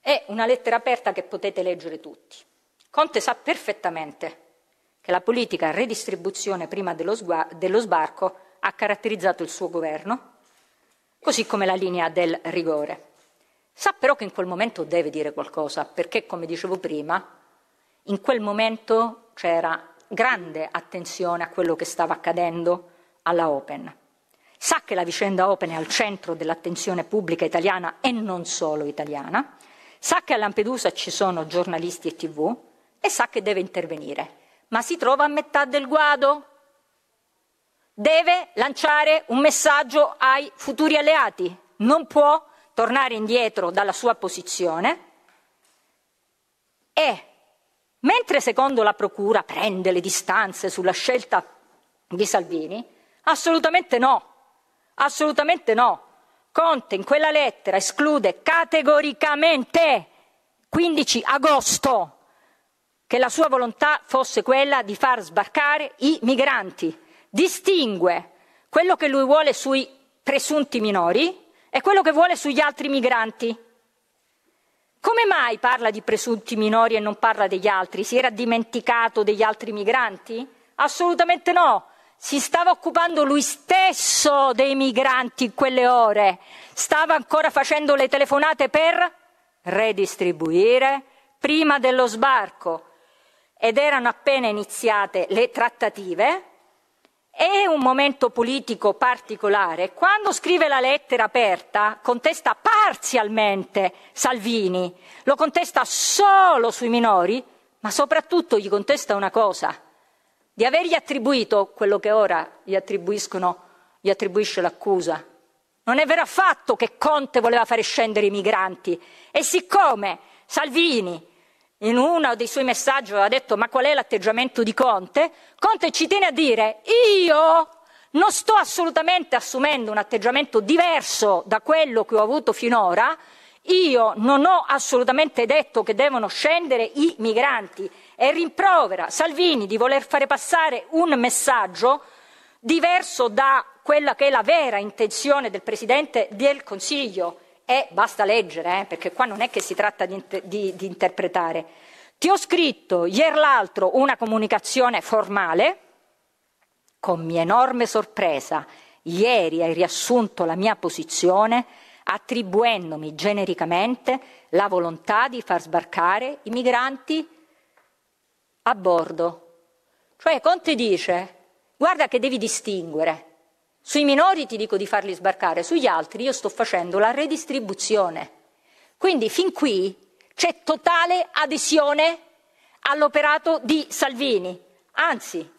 è una lettera aperta che potete leggere tutti. Conte sa perfettamente che la politica redistribuzione prima dello, dello sbarco ha caratterizzato il suo governo, così come la linea del rigore. Sa però che in quel momento deve dire qualcosa, perché, come dicevo prima, in quel momento c'era grande attenzione a quello che stava accadendo alla Open sa che la vicenda Open è al centro dell'attenzione pubblica italiana e non solo italiana, sa che a Lampedusa ci sono giornalisti e tv e sa che deve intervenire, ma si trova a metà del guado. Deve lanciare un messaggio ai futuri alleati, non può tornare indietro dalla sua posizione. E mentre secondo la Procura prende le distanze sulla scelta di Salvini, assolutamente no Assolutamente no. Conte in quella lettera esclude categoricamente 15 agosto che la sua volontà fosse quella di far sbarcare i migranti. Distingue quello che lui vuole sui presunti minori e quello che vuole sugli altri migranti. Come mai parla di presunti minori e non parla degli altri? Si era dimenticato degli altri migranti? Assolutamente no. Si stava occupando lui stesso dei migranti in quelle ore. Stava ancora facendo le telefonate per redistribuire prima dello sbarco ed erano appena iniziate le trattative, è un momento politico particolare. Quando scrive la lettera aperta, contesta parzialmente Salvini, lo contesta solo sui minori, ma soprattutto gli contesta una cosa, di avergli attribuito quello che ora gli, gli attribuisce l'accusa, non è vero affatto che Conte voleva fare scendere i migranti. E siccome Salvini in uno dei suoi messaggi aveva detto ma qual è l'atteggiamento di Conte, Conte ci tiene a dire io non sto assolutamente assumendo un atteggiamento diverso da quello che ho avuto finora, io non ho assolutamente detto che devono scendere i migranti e rimprovera Salvini di voler fare passare un messaggio diverso da quella che è la vera intenzione del Presidente del Consiglio. E basta leggere, eh, perché qua non è che si tratta di, di, di interpretare. Ti ho scritto ieri l'altro una comunicazione formale, con mia enorme sorpresa, ieri hai riassunto la mia posizione attribuendomi genericamente la volontà di far sbarcare i migranti a bordo. Cioè Conte dice Guarda che devi distinguere. Sui minori ti dico di farli sbarcare, sugli altri io sto facendo la redistribuzione. Quindi fin qui c'è totale adesione all'operato di Salvini. Anzi,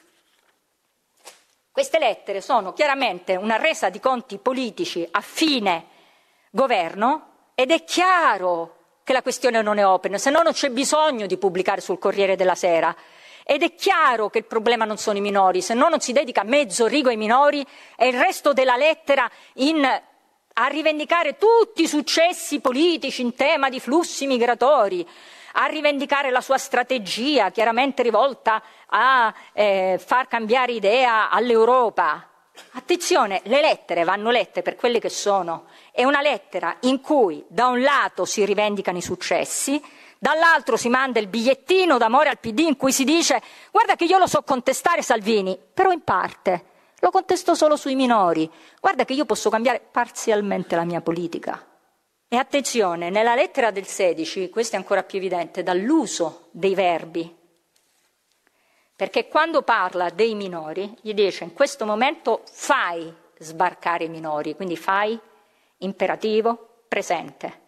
queste lettere sono chiaramente una resa di conti politici a fine governo ed è chiaro che la questione non è open, se no non c'è bisogno di pubblicare sul Corriere della Sera. Ed è chiaro che il problema non sono i minori, se no non si dedica mezzo rigo ai minori e il resto della lettera in, a rivendicare tutti i successi politici in tema di flussi migratori, a rivendicare la sua strategia chiaramente rivolta a eh, far cambiare idea all'Europa. Attenzione, le lettere vanno lette per quelle che sono. È una lettera in cui da un lato si rivendicano i successi, dall'altro si manda il bigliettino d'amore al PD in cui si dice guarda che io lo so contestare Salvini, però in parte, lo contesto solo sui minori, guarda che io posso cambiare parzialmente la mia politica. E attenzione, nella lettera del 16, questo è ancora più evidente, dall'uso dei verbi, perché quando parla dei minori gli dice in questo momento fai sbarcare i minori, quindi fai imperativo presente.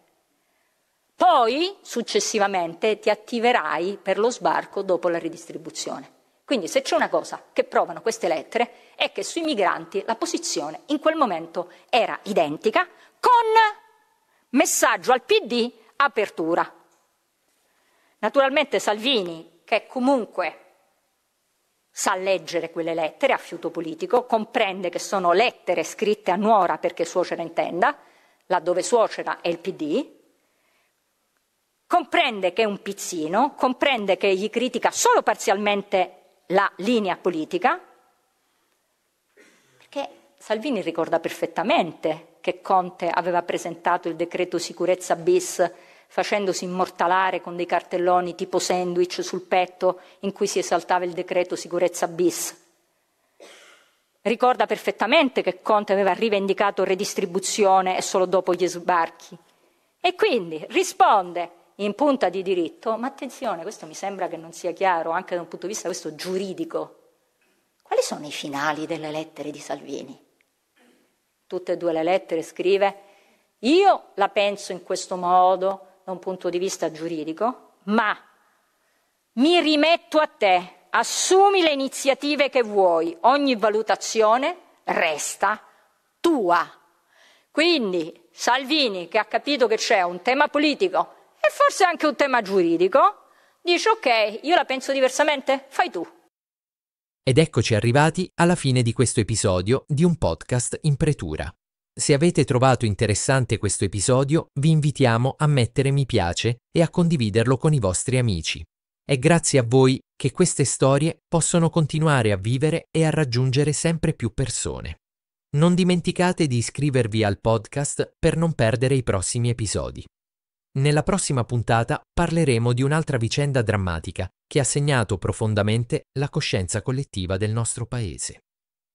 Poi, successivamente, ti attiverai per lo sbarco dopo la ridistribuzione. Quindi, se c'è una cosa che provano queste lettere, è che sui migranti la posizione in quel momento era identica, con messaggio al PD, apertura. Naturalmente Salvini, che comunque sa leggere quelle lettere a fiuto politico, comprende che sono lettere scritte a nuora perché suocera intenda, laddove suocera è il PD, comprende che è un pizzino, comprende che gli critica solo parzialmente la linea politica, perché Salvini ricorda perfettamente che Conte aveva presentato il decreto sicurezza bis facendosi immortalare con dei cartelloni tipo sandwich sul petto in cui si esaltava il decreto sicurezza bis. Ricorda perfettamente che Conte aveva rivendicato redistribuzione e solo dopo gli sbarchi. E quindi risponde in punta di diritto, ma attenzione, questo mi sembra che non sia chiaro anche da un punto di vista questo giuridico. Quali sono i finali delle lettere di Salvini? Tutte e due le lettere scrive, io la penso in questo modo da un punto di vista giuridico, ma mi rimetto a te, assumi le iniziative che vuoi, ogni valutazione resta tua. Quindi Salvini, che ha capito che c'è un tema politico e forse anche un tema giuridico, dice ok, io la penso diversamente, fai tu. Ed eccoci arrivati alla fine di questo episodio di un podcast in pretura. Se avete trovato interessante questo episodio, vi invitiamo a mettere mi piace e a condividerlo con i vostri amici. È grazie a voi che queste storie possono continuare a vivere e a raggiungere sempre più persone. Non dimenticate di iscrivervi al podcast per non perdere i prossimi episodi. Nella prossima puntata parleremo di un'altra vicenda drammatica che ha segnato profondamente la coscienza collettiva del nostro paese.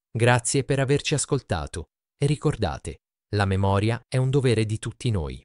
Grazie per averci ascoltato e ricordate, la memoria è un dovere di tutti noi.